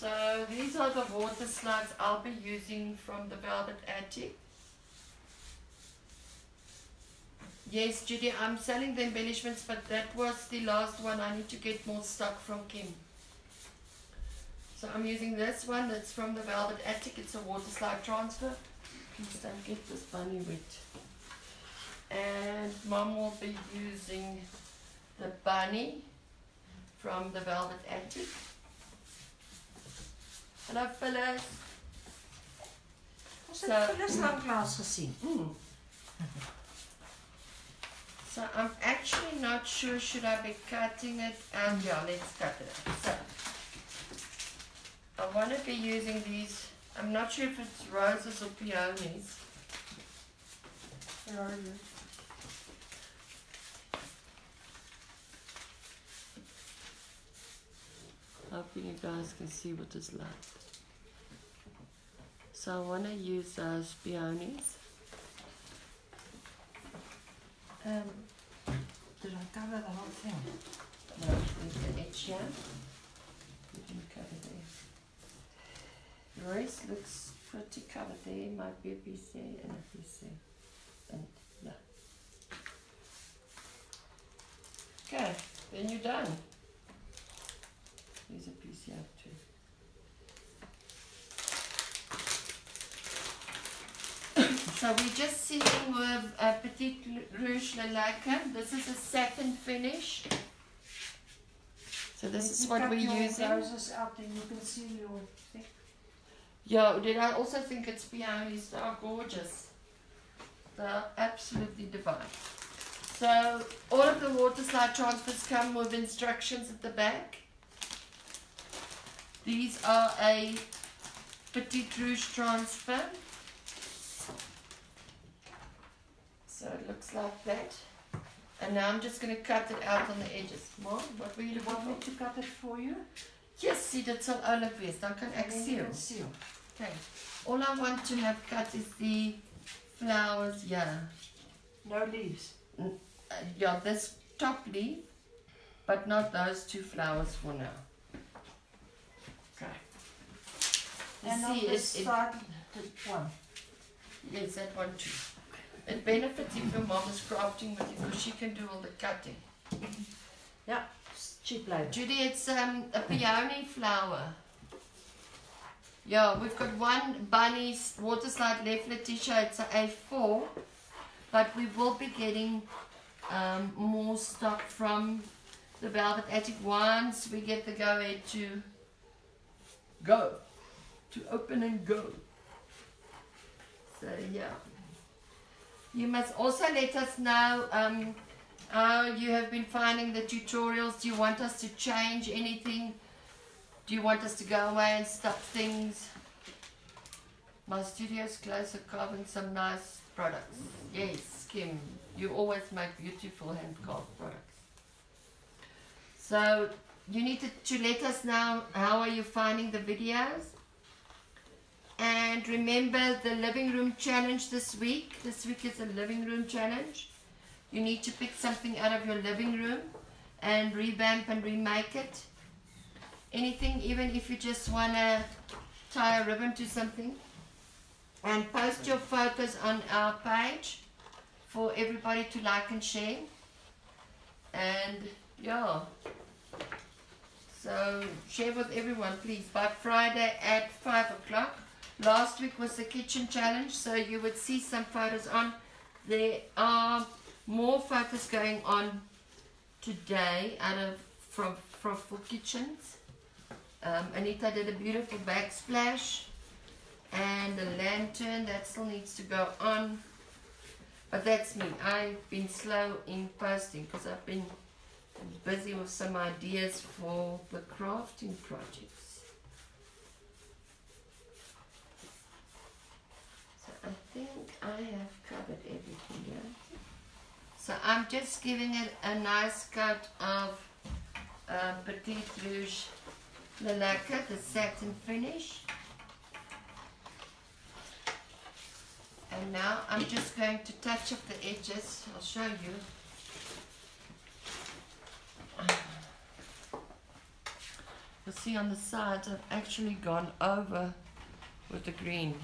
[SPEAKER 1] So these are the water slides I'll be using from the Velvet Attic. Yes, Judy, I'm selling the embellishments, but that was the last one. I need to get more stock from Kim. So I'm using this one that's from the Velvet Attic. It's a water slide transfer. Please don't get this bunny wet. And Mom will be using the bunny from the Velvet Attic. Hello, Phyllis.
[SPEAKER 2] Ons
[SPEAKER 1] So-
[SPEAKER 2] het Phyllis lanklaas gesien.
[SPEAKER 1] Mm. So I'm actually not sure should I be cutting it and yeah, let's cut it. So I want to be using these. I'm not sure if it's roses or peonies.
[SPEAKER 2] Where are you?
[SPEAKER 1] Hoping you guys can see what it's like. So I want to use those peonies.
[SPEAKER 2] Um, did I cover the whole thing?
[SPEAKER 1] No, there's the edge here. You can cover there. The rest looks pretty covered there. Might be a piece there and a piece there. And yeah. Okay, then you're done. Here's a piece here too. So we're just sitting with a Petite Rouge Lalaca. This is a satin finish. So this is what we're using.
[SPEAKER 2] roses out then you can seal your thing.
[SPEAKER 1] Yeah, did I also think it's peonies? They are gorgeous. They're absolutely divine. So all of the water slide transfers come with instructions at the back. These are a Petit Rouge transfer. So it looks like that. And now I'm just going to cut it out on the edges. Mom, what were you looking
[SPEAKER 2] want me to cut it for you?
[SPEAKER 1] Yes, see, that's all oulik wees. Dan kan ek
[SPEAKER 2] And
[SPEAKER 1] seal.
[SPEAKER 2] can seal.
[SPEAKER 1] Okay. All I want to have cut is the flowers, yeah.
[SPEAKER 2] No leaves.
[SPEAKER 1] Uh, yeah, this top leaf, but not those two flowers for now. Okay. You
[SPEAKER 2] and on
[SPEAKER 1] see,
[SPEAKER 2] this
[SPEAKER 1] it, it,
[SPEAKER 2] side, the one.
[SPEAKER 1] yes, that one too. It benefits if your mom is crafting with you because she can do all the cutting.
[SPEAKER 2] It's cheap labor.
[SPEAKER 1] Judy, it's um, a peony flower. Yeah, we've got one bunny's water slide left, Letitia. It's a A4, but we will be getting um, more stock from the Velvet Attic once we get the go ahead to go, to open and go. So yeah, you must also let us know. Um, how you have been finding the tutorials. Do you want us to change anything Do you want us to go away and stop things? My studio's close, so carving some nice products. Yes, Kim, you always make beautiful hand carved products. So you need to, to let us know how are you finding the videos. And remember the living room challenge this week. This week is a living room challenge. You need to pick something out of your living room and revamp and remake it. Anything, even if you just want to tie a ribbon to something. And post your photos on our page for everybody to like and share. And yeah. So share with everyone, please, by Friday at 5 o'clock. Last week was the kitchen challenge, so you would see some photos on. There are more photos going on today out of from from for kitchens. Um, Anita did a beautiful backsplash and a lantern that still needs to go on. But that's me. I've been slow in posting because I've been busy with some ideas for the crafting projects. So I think I have covered everything here. So I'm just giving it a nice coat of uh, Petite Rouge Lacquer, the satin finish. And now I'm just going to touch up the edges. I'll show you. You'll see on the sides I've actually gone over with the green.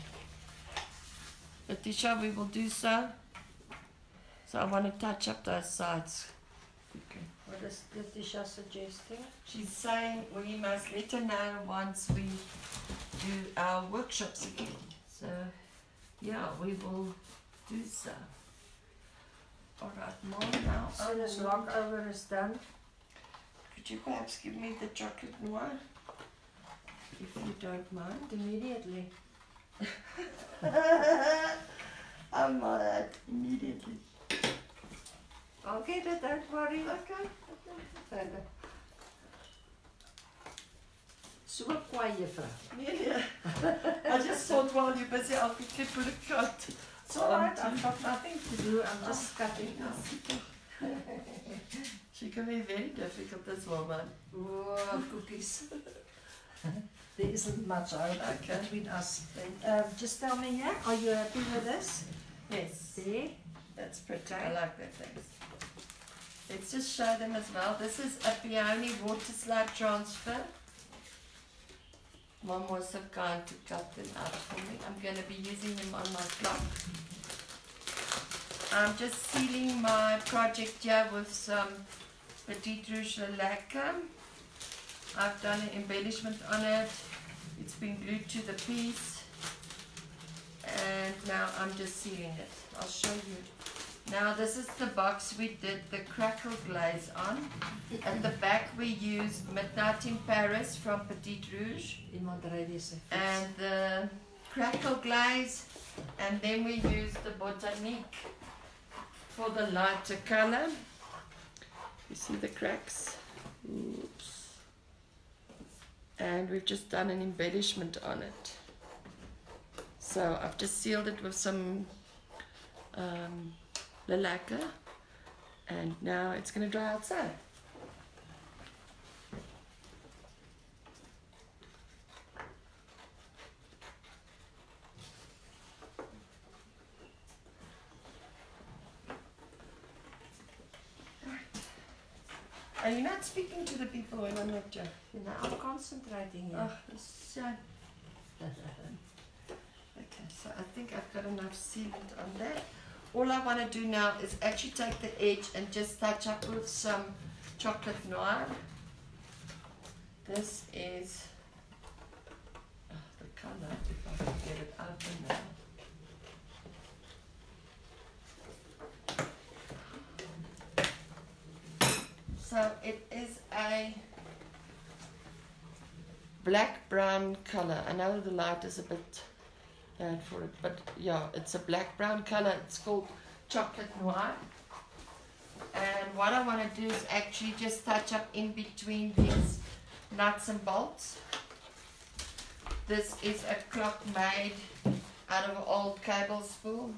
[SPEAKER 1] Letitia, we will do so. So I want to touch up those sides. Okay.
[SPEAKER 2] What is Letitia suggesting?
[SPEAKER 1] She's saying we must let her know once we do our workshops again. So yeah, we will do so. Alright, Mom, now
[SPEAKER 2] As soon as
[SPEAKER 1] I will-
[SPEAKER 2] over is done,
[SPEAKER 1] Could you perhaps give me the chocolate noir? If you don't mind.
[SPEAKER 2] immediately. *laughs*
[SPEAKER 1] I'm on it immediately.
[SPEAKER 2] I'll get don't worry.
[SPEAKER 1] Okay.
[SPEAKER 2] Verder. So kwaai juffrou.
[SPEAKER 1] Amelia, I just thought while you're busy, I'll quickly put a coat.
[SPEAKER 2] It's alright, I've got nothing to do, I'm just cutting now. *laughs*
[SPEAKER 1] She can be very difficult, as this woman.
[SPEAKER 2] Oh, cookies. *laughs* there isn't much out
[SPEAKER 1] Okay.
[SPEAKER 2] between us. Um, just tell me here, are you happy with this?
[SPEAKER 1] Yes,
[SPEAKER 2] There.
[SPEAKER 1] that's pretty.
[SPEAKER 2] Okay.
[SPEAKER 1] I like that, thanks. Let's just show them as well. This is a peony water slide transfer. Mom was so kind to cut them out for me. I'm going to be using them on my clock. I'm just sealing my project here with some Petit Rouge Lacquer. I've done an embellishment on it. It's been glued to the piece. And now I'm just sealing it. I'll show you. Now this is the box we did the crackle glaze on. At the back we used Midnight in Paris from Petit Rouge and the crackle glaze and then we used the botanique for the lighter color. You see the cracks? Oops. And we've just done an embellishment on it. So I've just sealed it with some um, lacquer and now it's going to dry outside. Are you not speaking to the people when I'm not?
[SPEAKER 2] You know, I'm concentrating
[SPEAKER 1] Oh,
[SPEAKER 2] here.
[SPEAKER 1] it's *laughs* shame. Okay, so I think I've got enough sealant on that. All I want to do now is actually take the edge and just touch up with some chocolate noir. This is oh, the color, if I can get it open now. So it is a black brown color. I know the light is a bit bad for it, but yeah, it's a black brown color. It's called chocolate noir. And what I want to do is actually just touch up in between these nuts and bolts. This is a clock made out of an old cable spool.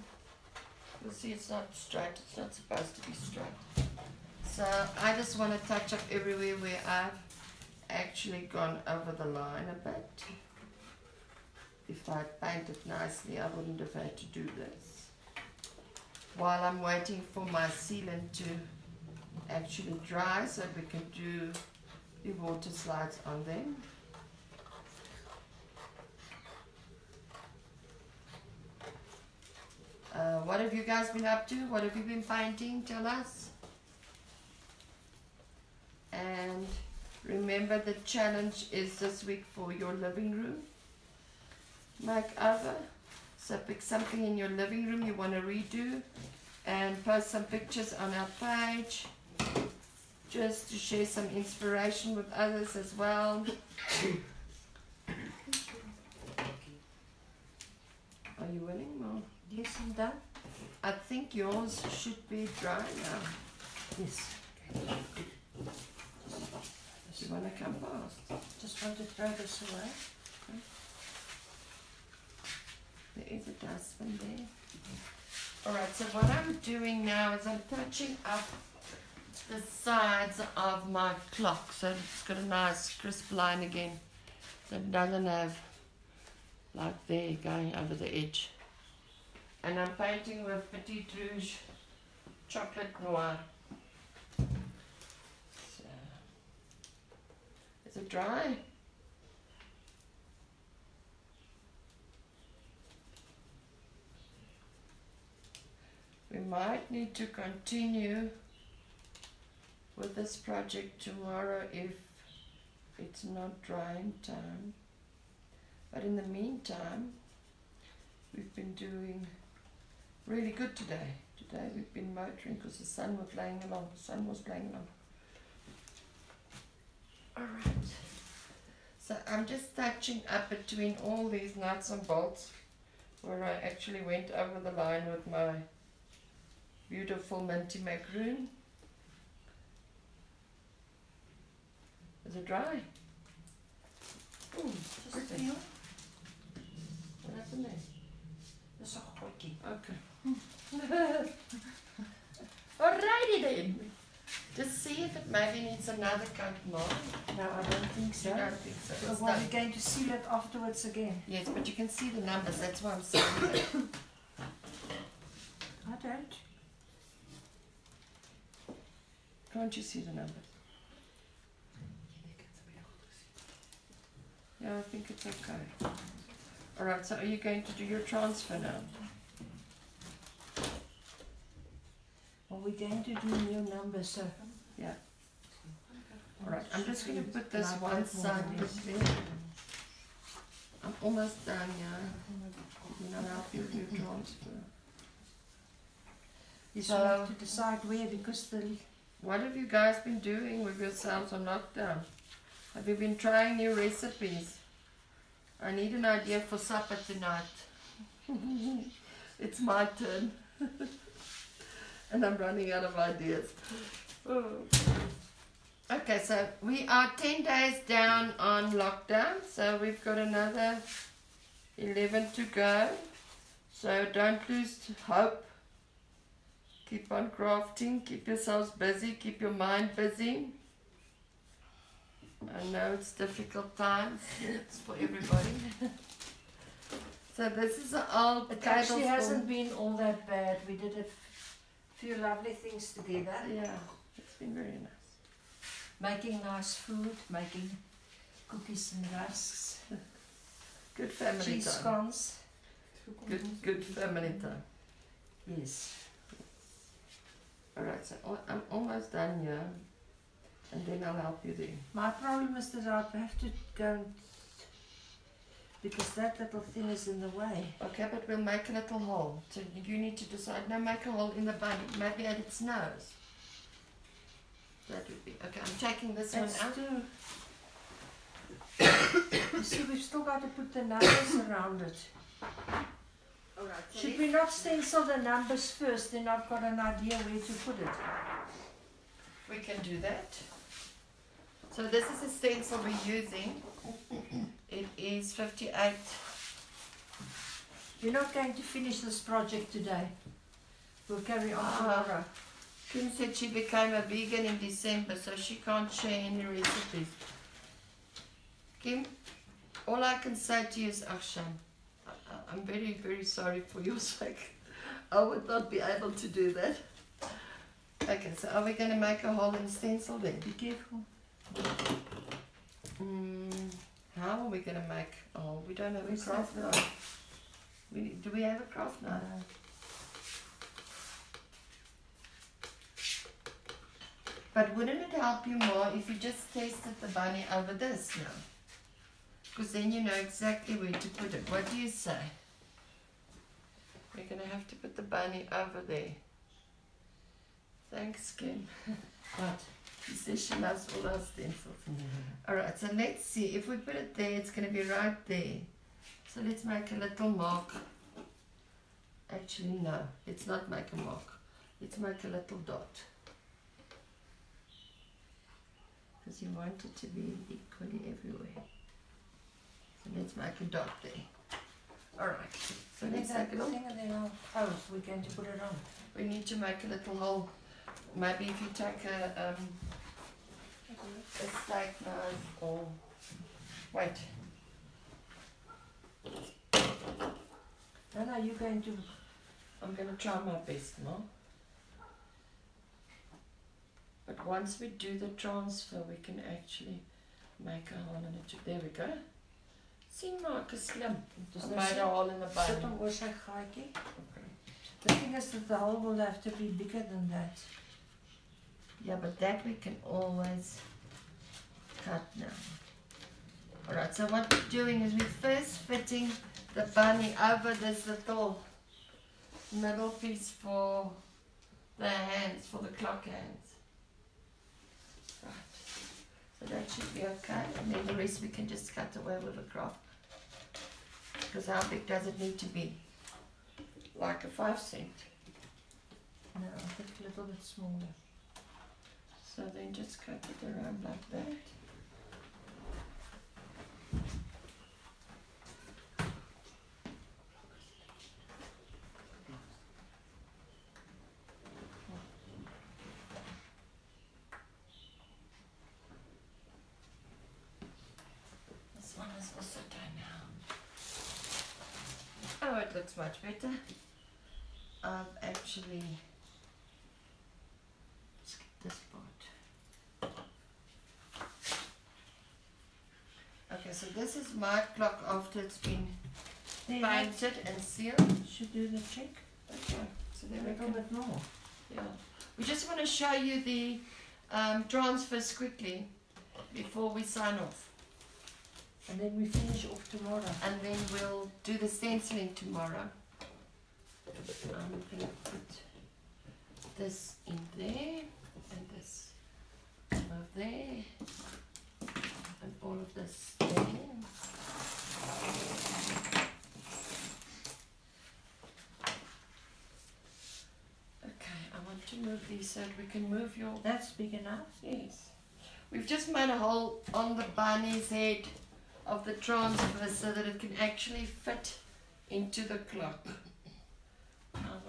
[SPEAKER 1] You'll see it's not straight, it's not supposed to be straight. So I just want to touch up everywhere where I've actually gone over the line a bit. If I painted nicely, I wouldn't have had to do this. While I'm waiting for my sealant to actually dry so we can do the water slides on them. Uh, what have you guys been up to? What have you been painting? Tell us. And remember the challenge is this week for your living room makeover. So pick something in your living room you want to redo and post some pictures on our page just to share some inspiration with others as well. Are you willing, Mom?
[SPEAKER 2] Yes, I'm done.
[SPEAKER 1] I think yours should be dry now.
[SPEAKER 2] Yes.
[SPEAKER 1] Do you want to come past?
[SPEAKER 2] Just want to throw this away.
[SPEAKER 1] There is a dustbin there. Alright, so what I'm doing now is I'm touching up the sides of my clock so it's got a nice crisp line again. So it doesn't have like there going over the edge. And I'm painting with Petit Rouge Chocolate Noir. Is it dry? We might need to continue with this project tomorrow if it's not drying time. But in the meantime, we've been doing really good today. Today we've been motoring because the sun was playing along. The sun was playing along. Alright. So I'm just touching up between all these nuts and bolts where I actually went over the line with my beautiful minty macaroon. Is it dry? Ooh,
[SPEAKER 2] Just feel.
[SPEAKER 1] What happened there?
[SPEAKER 2] 'n goedjie.
[SPEAKER 1] Okay. *laughs* Alrighty then. Just see if it maybe needs another coat more.
[SPEAKER 2] No, I don't think so.
[SPEAKER 1] I don't think so.
[SPEAKER 2] But well,
[SPEAKER 1] done.
[SPEAKER 2] we're going to seal it afterwards again.
[SPEAKER 1] Yes, but you can see the numbers. That's why I'm saying. *coughs*
[SPEAKER 2] I don't.
[SPEAKER 1] Can't you see the numbers? Yeah, I think it's okay. Alright, so are you going to do your transfer now?
[SPEAKER 2] Well, we're going to do new numbers, so.
[SPEAKER 1] Alright, I'm just going to put this
[SPEAKER 2] Like
[SPEAKER 1] one
[SPEAKER 2] that
[SPEAKER 1] side
[SPEAKER 2] or
[SPEAKER 1] bit I'm almost done, yeah. You know, help you with your transfer.
[SPEAKER 2] Yes,
[SPEAKER 1] So-
[SPEAKER 2] we have to decide where because the
[SPEAKER 1] What have you guys been doing with yourselves on lockdown? Have you been trying new recipes? I need an idea for supper tonight. *laughs* it's my turn. *laughs* and I'm running out of ideas. Okay, so we are 10 days down on lockdown, so we've got another 11 to go. So don't lose hope. Keep on crafting, keep yourselves busy, keep your mind busy. I know it's difficult times, it's for everybody. *laughs* so this is an old
[SPEAKER 2] it actually hasn't been all that bad. We did a few lovely things together,
[SPEAKER 1] Yeah, been very nice.
[SPEAKER 2] making nice food, making cookies and rusks, *laughs*
[SPEAKER 1] Good family
[SPEAKER 2] cheese
[SPEAKER 1] time.
[SPEAKER 2] scones.
[SPEAKER 1] Good, good family time.
[SPEAKER 2] Yes.
[SPEAKER 1] Alright, so I'm almost done here. And then I'll help you there.
[SPEAKER 2] My problem is that I have to go because that little thing is in the way.
[SPEAKER 1] Okay, but we'll make a little hole. So you need to decide. No, make a hole in the bun, maybe at its nose. That would be okay. I'm taking this
[SPEAKER 2] That's
[SPEAKER 1] one out.
[SPEAKER 2] too. *coughs* you see, we've still got to put the numbers around it.
[SPEAKER 1] Alright, so
[SPEAKER 2] Should
[SPEAKER 1] let's-
[SPEAKER 2] we not stencil the numbers first? Then I've got an idea where to put it.
[SPEAKER 1] we can do that. So this is a stencil we're using. It is 58.
[SPEAKER 2] You're not going to finish this project today. We'll carry on
[SPEAKER 1] Ah.
[SPEAKER 2] tomorrow.
[SPEAKER 1] Kim said she became a vegan in December, so she can't share any recipes. Kim, all I can say to you is, Akshan, I- I'm very, very sorry for your *laughs* sake. I would not be able to do that. Okay, so are we going to make a hole in stencil then?
[SPEAKER 2] Be careful.
[SPEAKER 1] Mm, how are we going to make a hole? We don't have a
[SPEAKER 2] Where's
[SPEAKER 1] craft knife. We, do we have a craft knife?
[SPEAKER 2] Uh,
[SPEAKER 1] But wouldn't it help you more if you just tested the bunny over this now? Because then you know exactly where to put it. What do you say? We're going to have to put the bunny over there. Thanks, Kim. *laughs*
[SPEAKER 2] What?
[SPEAKER 1] She says she loves all our stencils. Mm-hmm. Alright, so let's see. If we put it there, it's going to be right there. So let's make a little mark. Actually, no. Let's not make a mark. Let's make a little dot. Because you want it to be equally everywhere. So let's make a dot there. Alright, so let's take it off.
[SPEAKER 2] thing and then I'll, oh, we're going to put it on.
[SPEAKER 1] We need to make a little hole. Maybe if you take a, um, a steak knife or wait.
[SPEAKER 2] No, no, you're going to,
[SPEAKER 1] I'm gonna try my best, Mom. But once we do the transfer, we can actually make a hole in it. There we go. See, Mark is slim.
[SPEAKER 2] That
[SPEAKER 1] made a hole in the
[SPEAKER 2] sit
[SPEAKER 1] bone.
[SPEAKER 2] on oor sy gaatjie. The thing is that the hole will have to be bigger than that.
[SPEAKER 1] Yeah, but that we can always cut now. Alright, so what we're doing is we're first fitting the bunny over this little middle piece for the hands, for the clock hands. So that should be okay. And then the rest we can just cut away with a craft. Because how big does it need to be? Like a five cent.
[SPEAKER 2] No, I think a little bit smaller.
[SPEAKER 1] So then just cut it around like that. This one is also done now. Oh, it looks much better. I've actually skip this part. Okay, so this is my clock after it's been
[SPEAKER 2] There, that
[SPEAKER 1] painted and sealed.
[SPEAKER 2] should do the trick.
[SPEAKER 1] Okay, so
[SPEAKER 2] A
[SPEAKER 1] there we
[SPEAKER 2] little
[SPEAKER 1] go.
[SPEAKER 2] bit more.
[SPEAKER 1] Yeah. We just want to show you the um, transfers quickly before we sign off.
[SPEAKER 2] And then we finish off tomorrow.
[SPEAKER 1] And then we'll do the stenciling tomorrow. I'm going to put this in there and this over there and all of this there. Okay, I want to move these so we can move your
[SPEAKER 2] That's big enough.
[SPEAKER 1] Yes. We've just made a hole on the bunny's head of the transfer so that it can actually fit into the clock.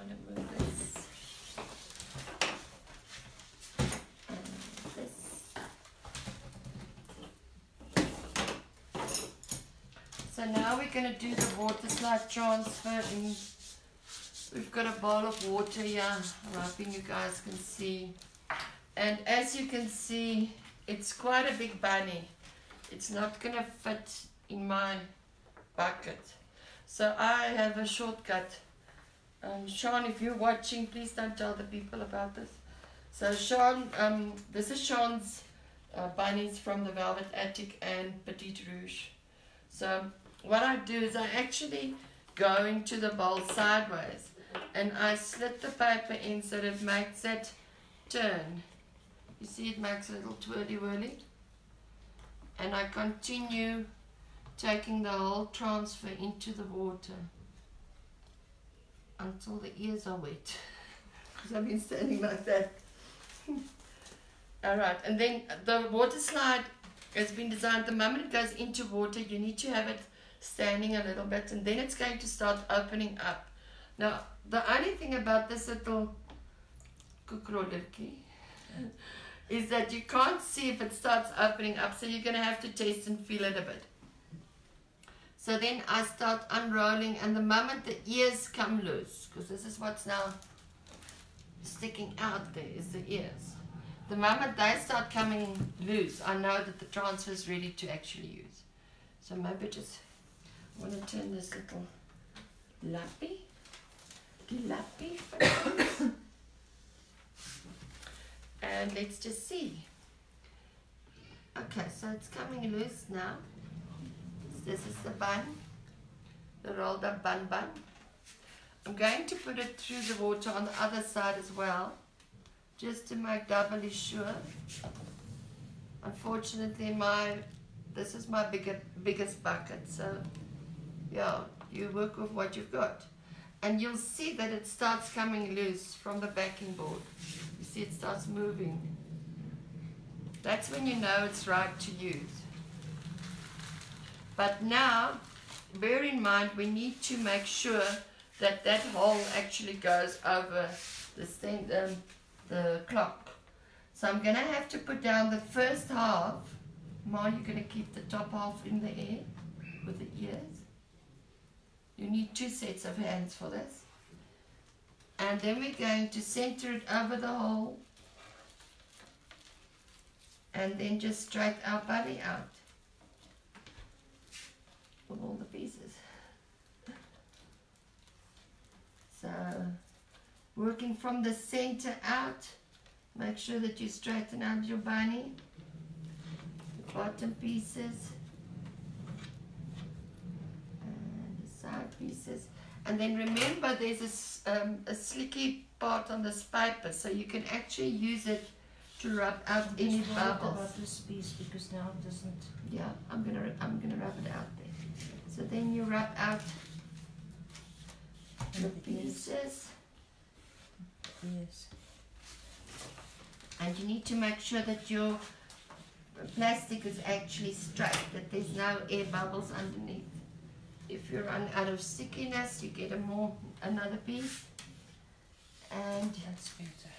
[SPEAKER 1] Want to move this. So now we're going to do the water slide transfer We've got a bowl of water here. I'm hoping you guys can see. And as you can see, it's quite a big bunny. It's not going to fit in my bucket. So I have a shortcut. Um, Sean, if you're watching, please don't tell the people about this. So Sean, um, this is Sean's uh, bunnies from the Velvet Attic and Petit Rouge. So what I do is I actually go into the bowl sideways and I slit the paper in so that it makes it turn. You see it makes a little twirly whirly. And I continue taking the whole transfer into the water until the ears are wet. Because *laughs* I've been standing like that. *laughs* Alright, and then the water slide has been designed, the moment it goes into water, you need to have it standing a little bit and then it's going to start opening up. Now, the only thing about this little kukrodertjie is that you can't see if it starts opening up, so you're going to have to taste and feel it a bit. So then I start unrolling, and the moment the ears come loose, because this is what's now sticking out there, is the ears. The moment they start coming loose, I know that the transfer is ready to actually use. So maybe just I want to turn this little lappy, lappy, *coughs* and let's just see. Okay, so it's coming loose now. This is the bun, the rolled up bun bun. I'm going to put it through the water on the other side as well, just to make doubly sure. Unfortunately, my this is my bigger, biggest bucket, so yeah, you work with what you've got. And you'll see that it starts coming loose from the backing board. You see it starts moving. That's when you know it's right to use. But now, bear in mind, we need to make sure that that hole actually goes over the, stand, um, the clock. So I'm going to have to put down the first half. Ma, you're going to keep the top half in the air with the ears. You need two sets of hands for this. And then we're going to center it over the hole. And then just straight our body out with all the pieces. So, working from the center out, make sure that you straighten out your bunny, the bottom pieces, and the side pieces. And then remember there's a, um, a slicky part on this paper, so you can actually use it to rub out
[SPEAKER 2] I'm
[SPEAKER 1] any bubbles.
[SPEAKER 2] about this piece because now it doesn't.
[SPEAKER 1] Yeah, I'm gonna I'm gonna rub it out. So then you rub out the pieces,
[SPEAKER 2] Yes.
[SPEAKER 1] and you need to make sure that your plastic is actually straight, that there's no air bubbles underneath. If you run out of stickiness, you get a more another piece, and
[SPEAKER 2] That's better.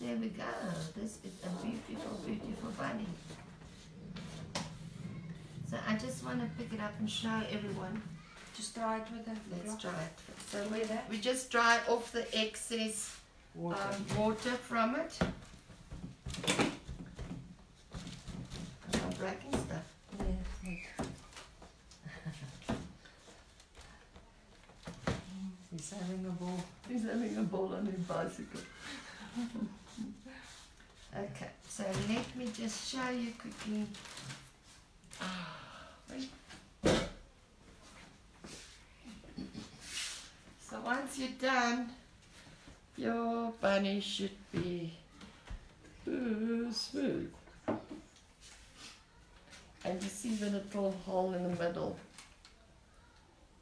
[SPEAKER 1] there we go. This is a beautiful, beautiful bunny. So I just want to pick it up and show everyone.
[SPEAKER 2] Just dry it with the
[SPEAKER 1] Let's
[SPEAKER 2] cloth.
[SPEAKER 1] dry it. So we,
[SPEAKER 2] that?
[SPEAKER 1] we just dry off the excess
[SPEAKER 2] water.
[SPEAKER 1] um, water from it. I'm breaking stuff.
[SPEAKER 2] yeah. *laughs* He's having a ball.
[SPEAKER 1] He's having a ball on his bicycle. *laughs* okay, so let me just show you quickly. So once you're done, your bunny should be smooth. And you see the little hole in the middle.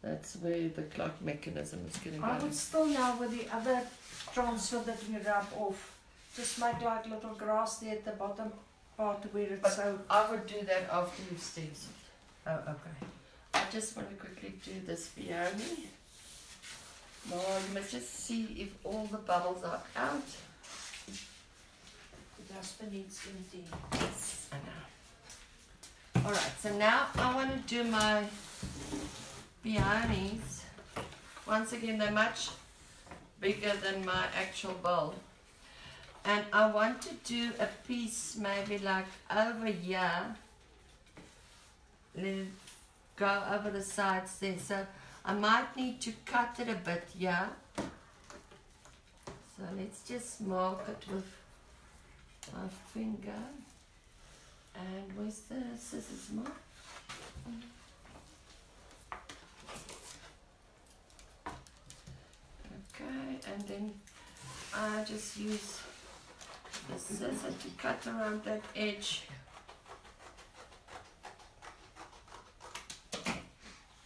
[SPEAKER 1] That's where the clock mechanism is going to go.
[SPEAKER 2] I would still now with the other transfer that we rub off, just make like little grass there at the bottom Oh, part where it's
[SPEAKER 1] But-
[SPEAKER 2] so.
[SPEAKER 1] I would do that after you've stenciled.
[SPEAKER 2] Oh, okay.
[SPEAKER 1] I just want to quickly do this peony. Now you must just see if all the bubbles are out.
[SPEAKER 2] The dustbin needs empty.
[SPEAKER 1] Yes, I know. Alright, so now I want to do my peonies. Once again, they're much bigger than my actual bowl. And I want to do a piece maybe like over here. Let it go over the sides there. So I might need to cut it a bit, yeah. So let's just mark it with my finger. And where's the scissors mark? Okay, and then I just use the scissor to cut around that edge.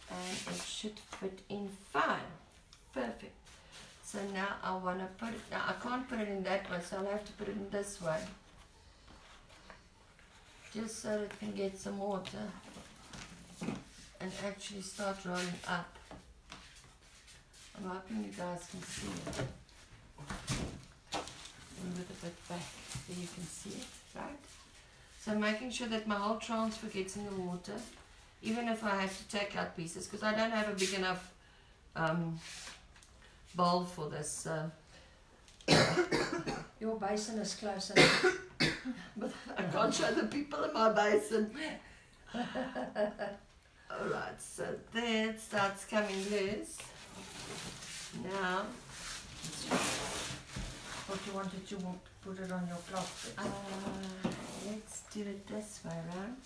[SPEAKER 1] And it should fit in fine. Perfect. So now I want to put it, now I can't put it in that one, so I'll have to put it in this way. Just so it can get some water. and actually start rolling up. I'm hoping you guys can see it. A bit back so you can see it, right? So I'm making sure that my whole transfer gets in the water, even if I have to take out pieces, because I don't have a big enough um, bowl for this. So *coughs*
[SPEAKER 2] Your basin is close enough. *coughs*
[SPEAKER 1] but I can't show the people in my basin. *laughs* Alright, so there it starts coming loose. Now,
[SPEAKER 2] What you wanted to want to put it on your cloth.
[SPEAKER 1] uh, let's do it this way around.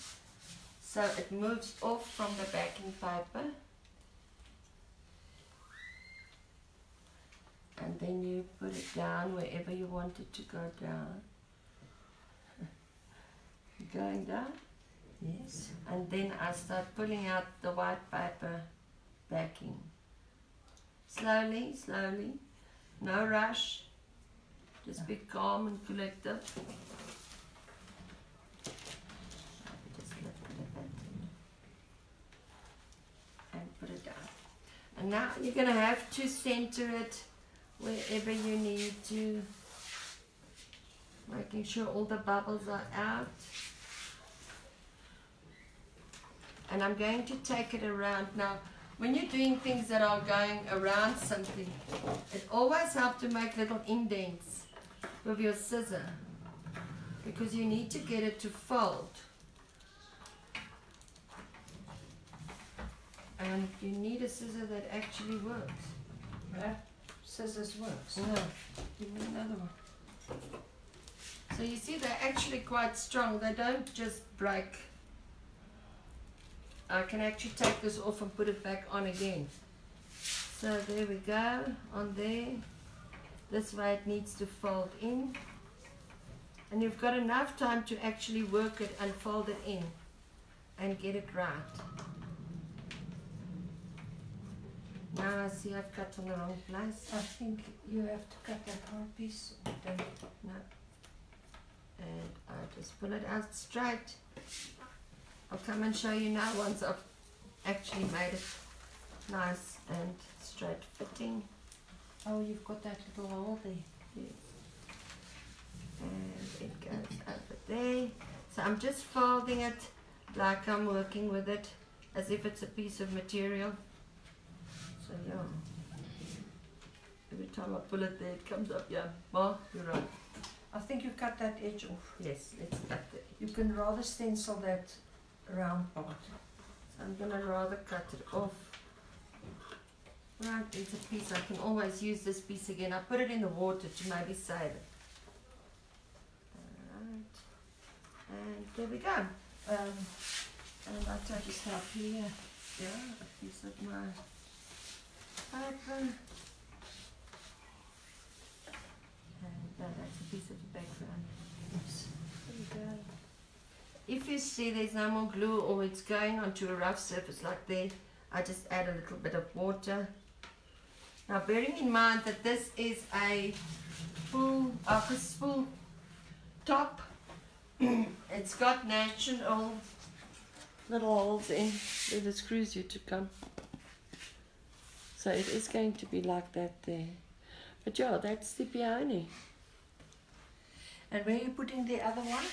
[SPEAKER 1] So it moves off from the backing paper. And then you put it down wherever you want it to go down. *laughs* Going down.
[SPEAKER 2] Yes.
[SPEAKER 1] and then I start pulling out the white paper backing. Slowly, slowly, no rush, just be calm and collected. It and put it down. And now you're going to have to center it wherever you need to, making sure all the bubbles are out and I'm going to take it around now when you're doing things that are going around something it always helps to make little indents with your scissor because you need to get it to fold and you need a scissor that actually works.
[SPEAKER 2] Scissors works.
[SPEAKER 1] no give me another one so you see they're actually quite strong they don't just break I can actually take this off and put it back on again. So there we go, on there. This way it needs to fold in. And you've got enough time to actually work it and fold it in and get it right. Now I see I've cut on the wrong place.
[SPEAKER 2] I think you have to cut that whole piece.
[SPEAKER 1] No. And I just pull it out straight. I'll come and show you now once I've actually made it nice and straight fitting.
[SPEAKER 2] Oh, you've got that little hole there.
[SPEAKER 1] Yes. And it goes over there. So I'm just folding it like I'm working with it as if it's a piece of material. So yeah. Every time I pull it there it comes up, yeah. Well, you're right.
[SPEAKER 2] I think you cut that edge off.
[SPEAKER 1] Yes, let's cut it.
[SPEAKER 2] You can rather stencil that round part.
[SPEAKER 1] So I'm gonna rather cut it off. Right, it's a piece. I can always use this piece again. I put it in the water to maybe save it. Alright. And there we go.
[SPEAKER 2] Um,
[SPEAKER 1] And I take
[SPEAKER 2] just help here.
[SPEAKER 1] yeah, a piece of my paper. And uh, that's a piece of the background.
[SPEAKER 2] Yes.
[SPEAKER 1] There you go. If you see there's no more glue or it's going onto a rough surface like there, I just add a little bit of water. Now bearing in mind that this is a full, uh, full top, *clears throat* it's got natural little holes in where the screws used to come. So it is going to be like that there. But yeah, that's the peony.
[SPEAKER 2] And where are you putting the other one?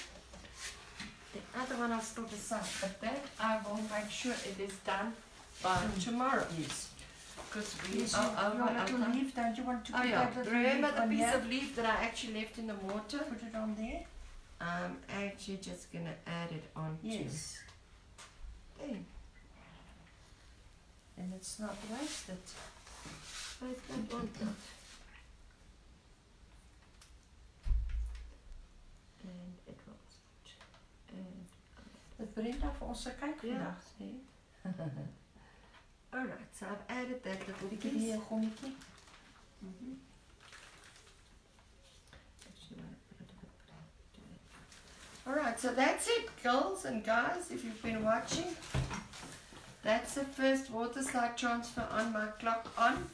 [SPEAKER 1] The other one I'll still decide, but that I will make sure it is done by tomorrow.
[SPEAKER 2] Yes.
[SPEAKER 1] Because we
[SPEAKER 2] Yes, you,
[SPEAKER 1] over
[SPEAKER 2] your
[SPEAKER 1] our
[SPEAKER 2] little leaf, don't you want to
[SPEAKER 1] Oh yeah,
[SPEAKER 2] that
[SPEAKER 1] remember the piece
[SPEAKER 2] here?
[SPEAKER 1] of leaf that I actually left in the water?
[SPEAKER 2] Put it on there?
[SPEAKER 1] I'm actually just gonna add it on
[SPEAKER 2] Yes.
[SPEAKER 1] to there.
[SPEAKER 2] And it's not wasted.
[SPEAKER 1] I don't want that. And it rolls. And
[SPEAKER 2] Brenda ons se kyk
[SPEAKER 1] yeah, *laughs* see? Alright, so I've added that little piece.
[SPEAKER 2] weer gommetjie.
[SPEAKER 1] Actually, I wanna put it a bit better. Alright, so that's it, girls and guys, if you've been watching. That's the first water slide transfer on my clock on.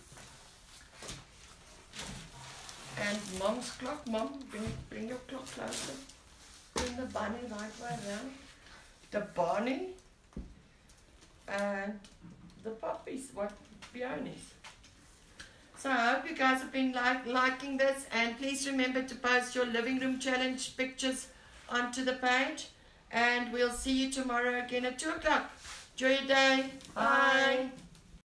[SPEAKER 1] And mom's clock, mom, bring, bring your clock closer. Bring the bunny right way around. The bunny. and the poppies, what peonies. So I hope you guys have been like liking this and please remember to post your living room challenge pictures onto the page and we'll see you tomorrow again at 2 o'clock. Enjoy your day. Bye.
[SPEAKER 2] Bye.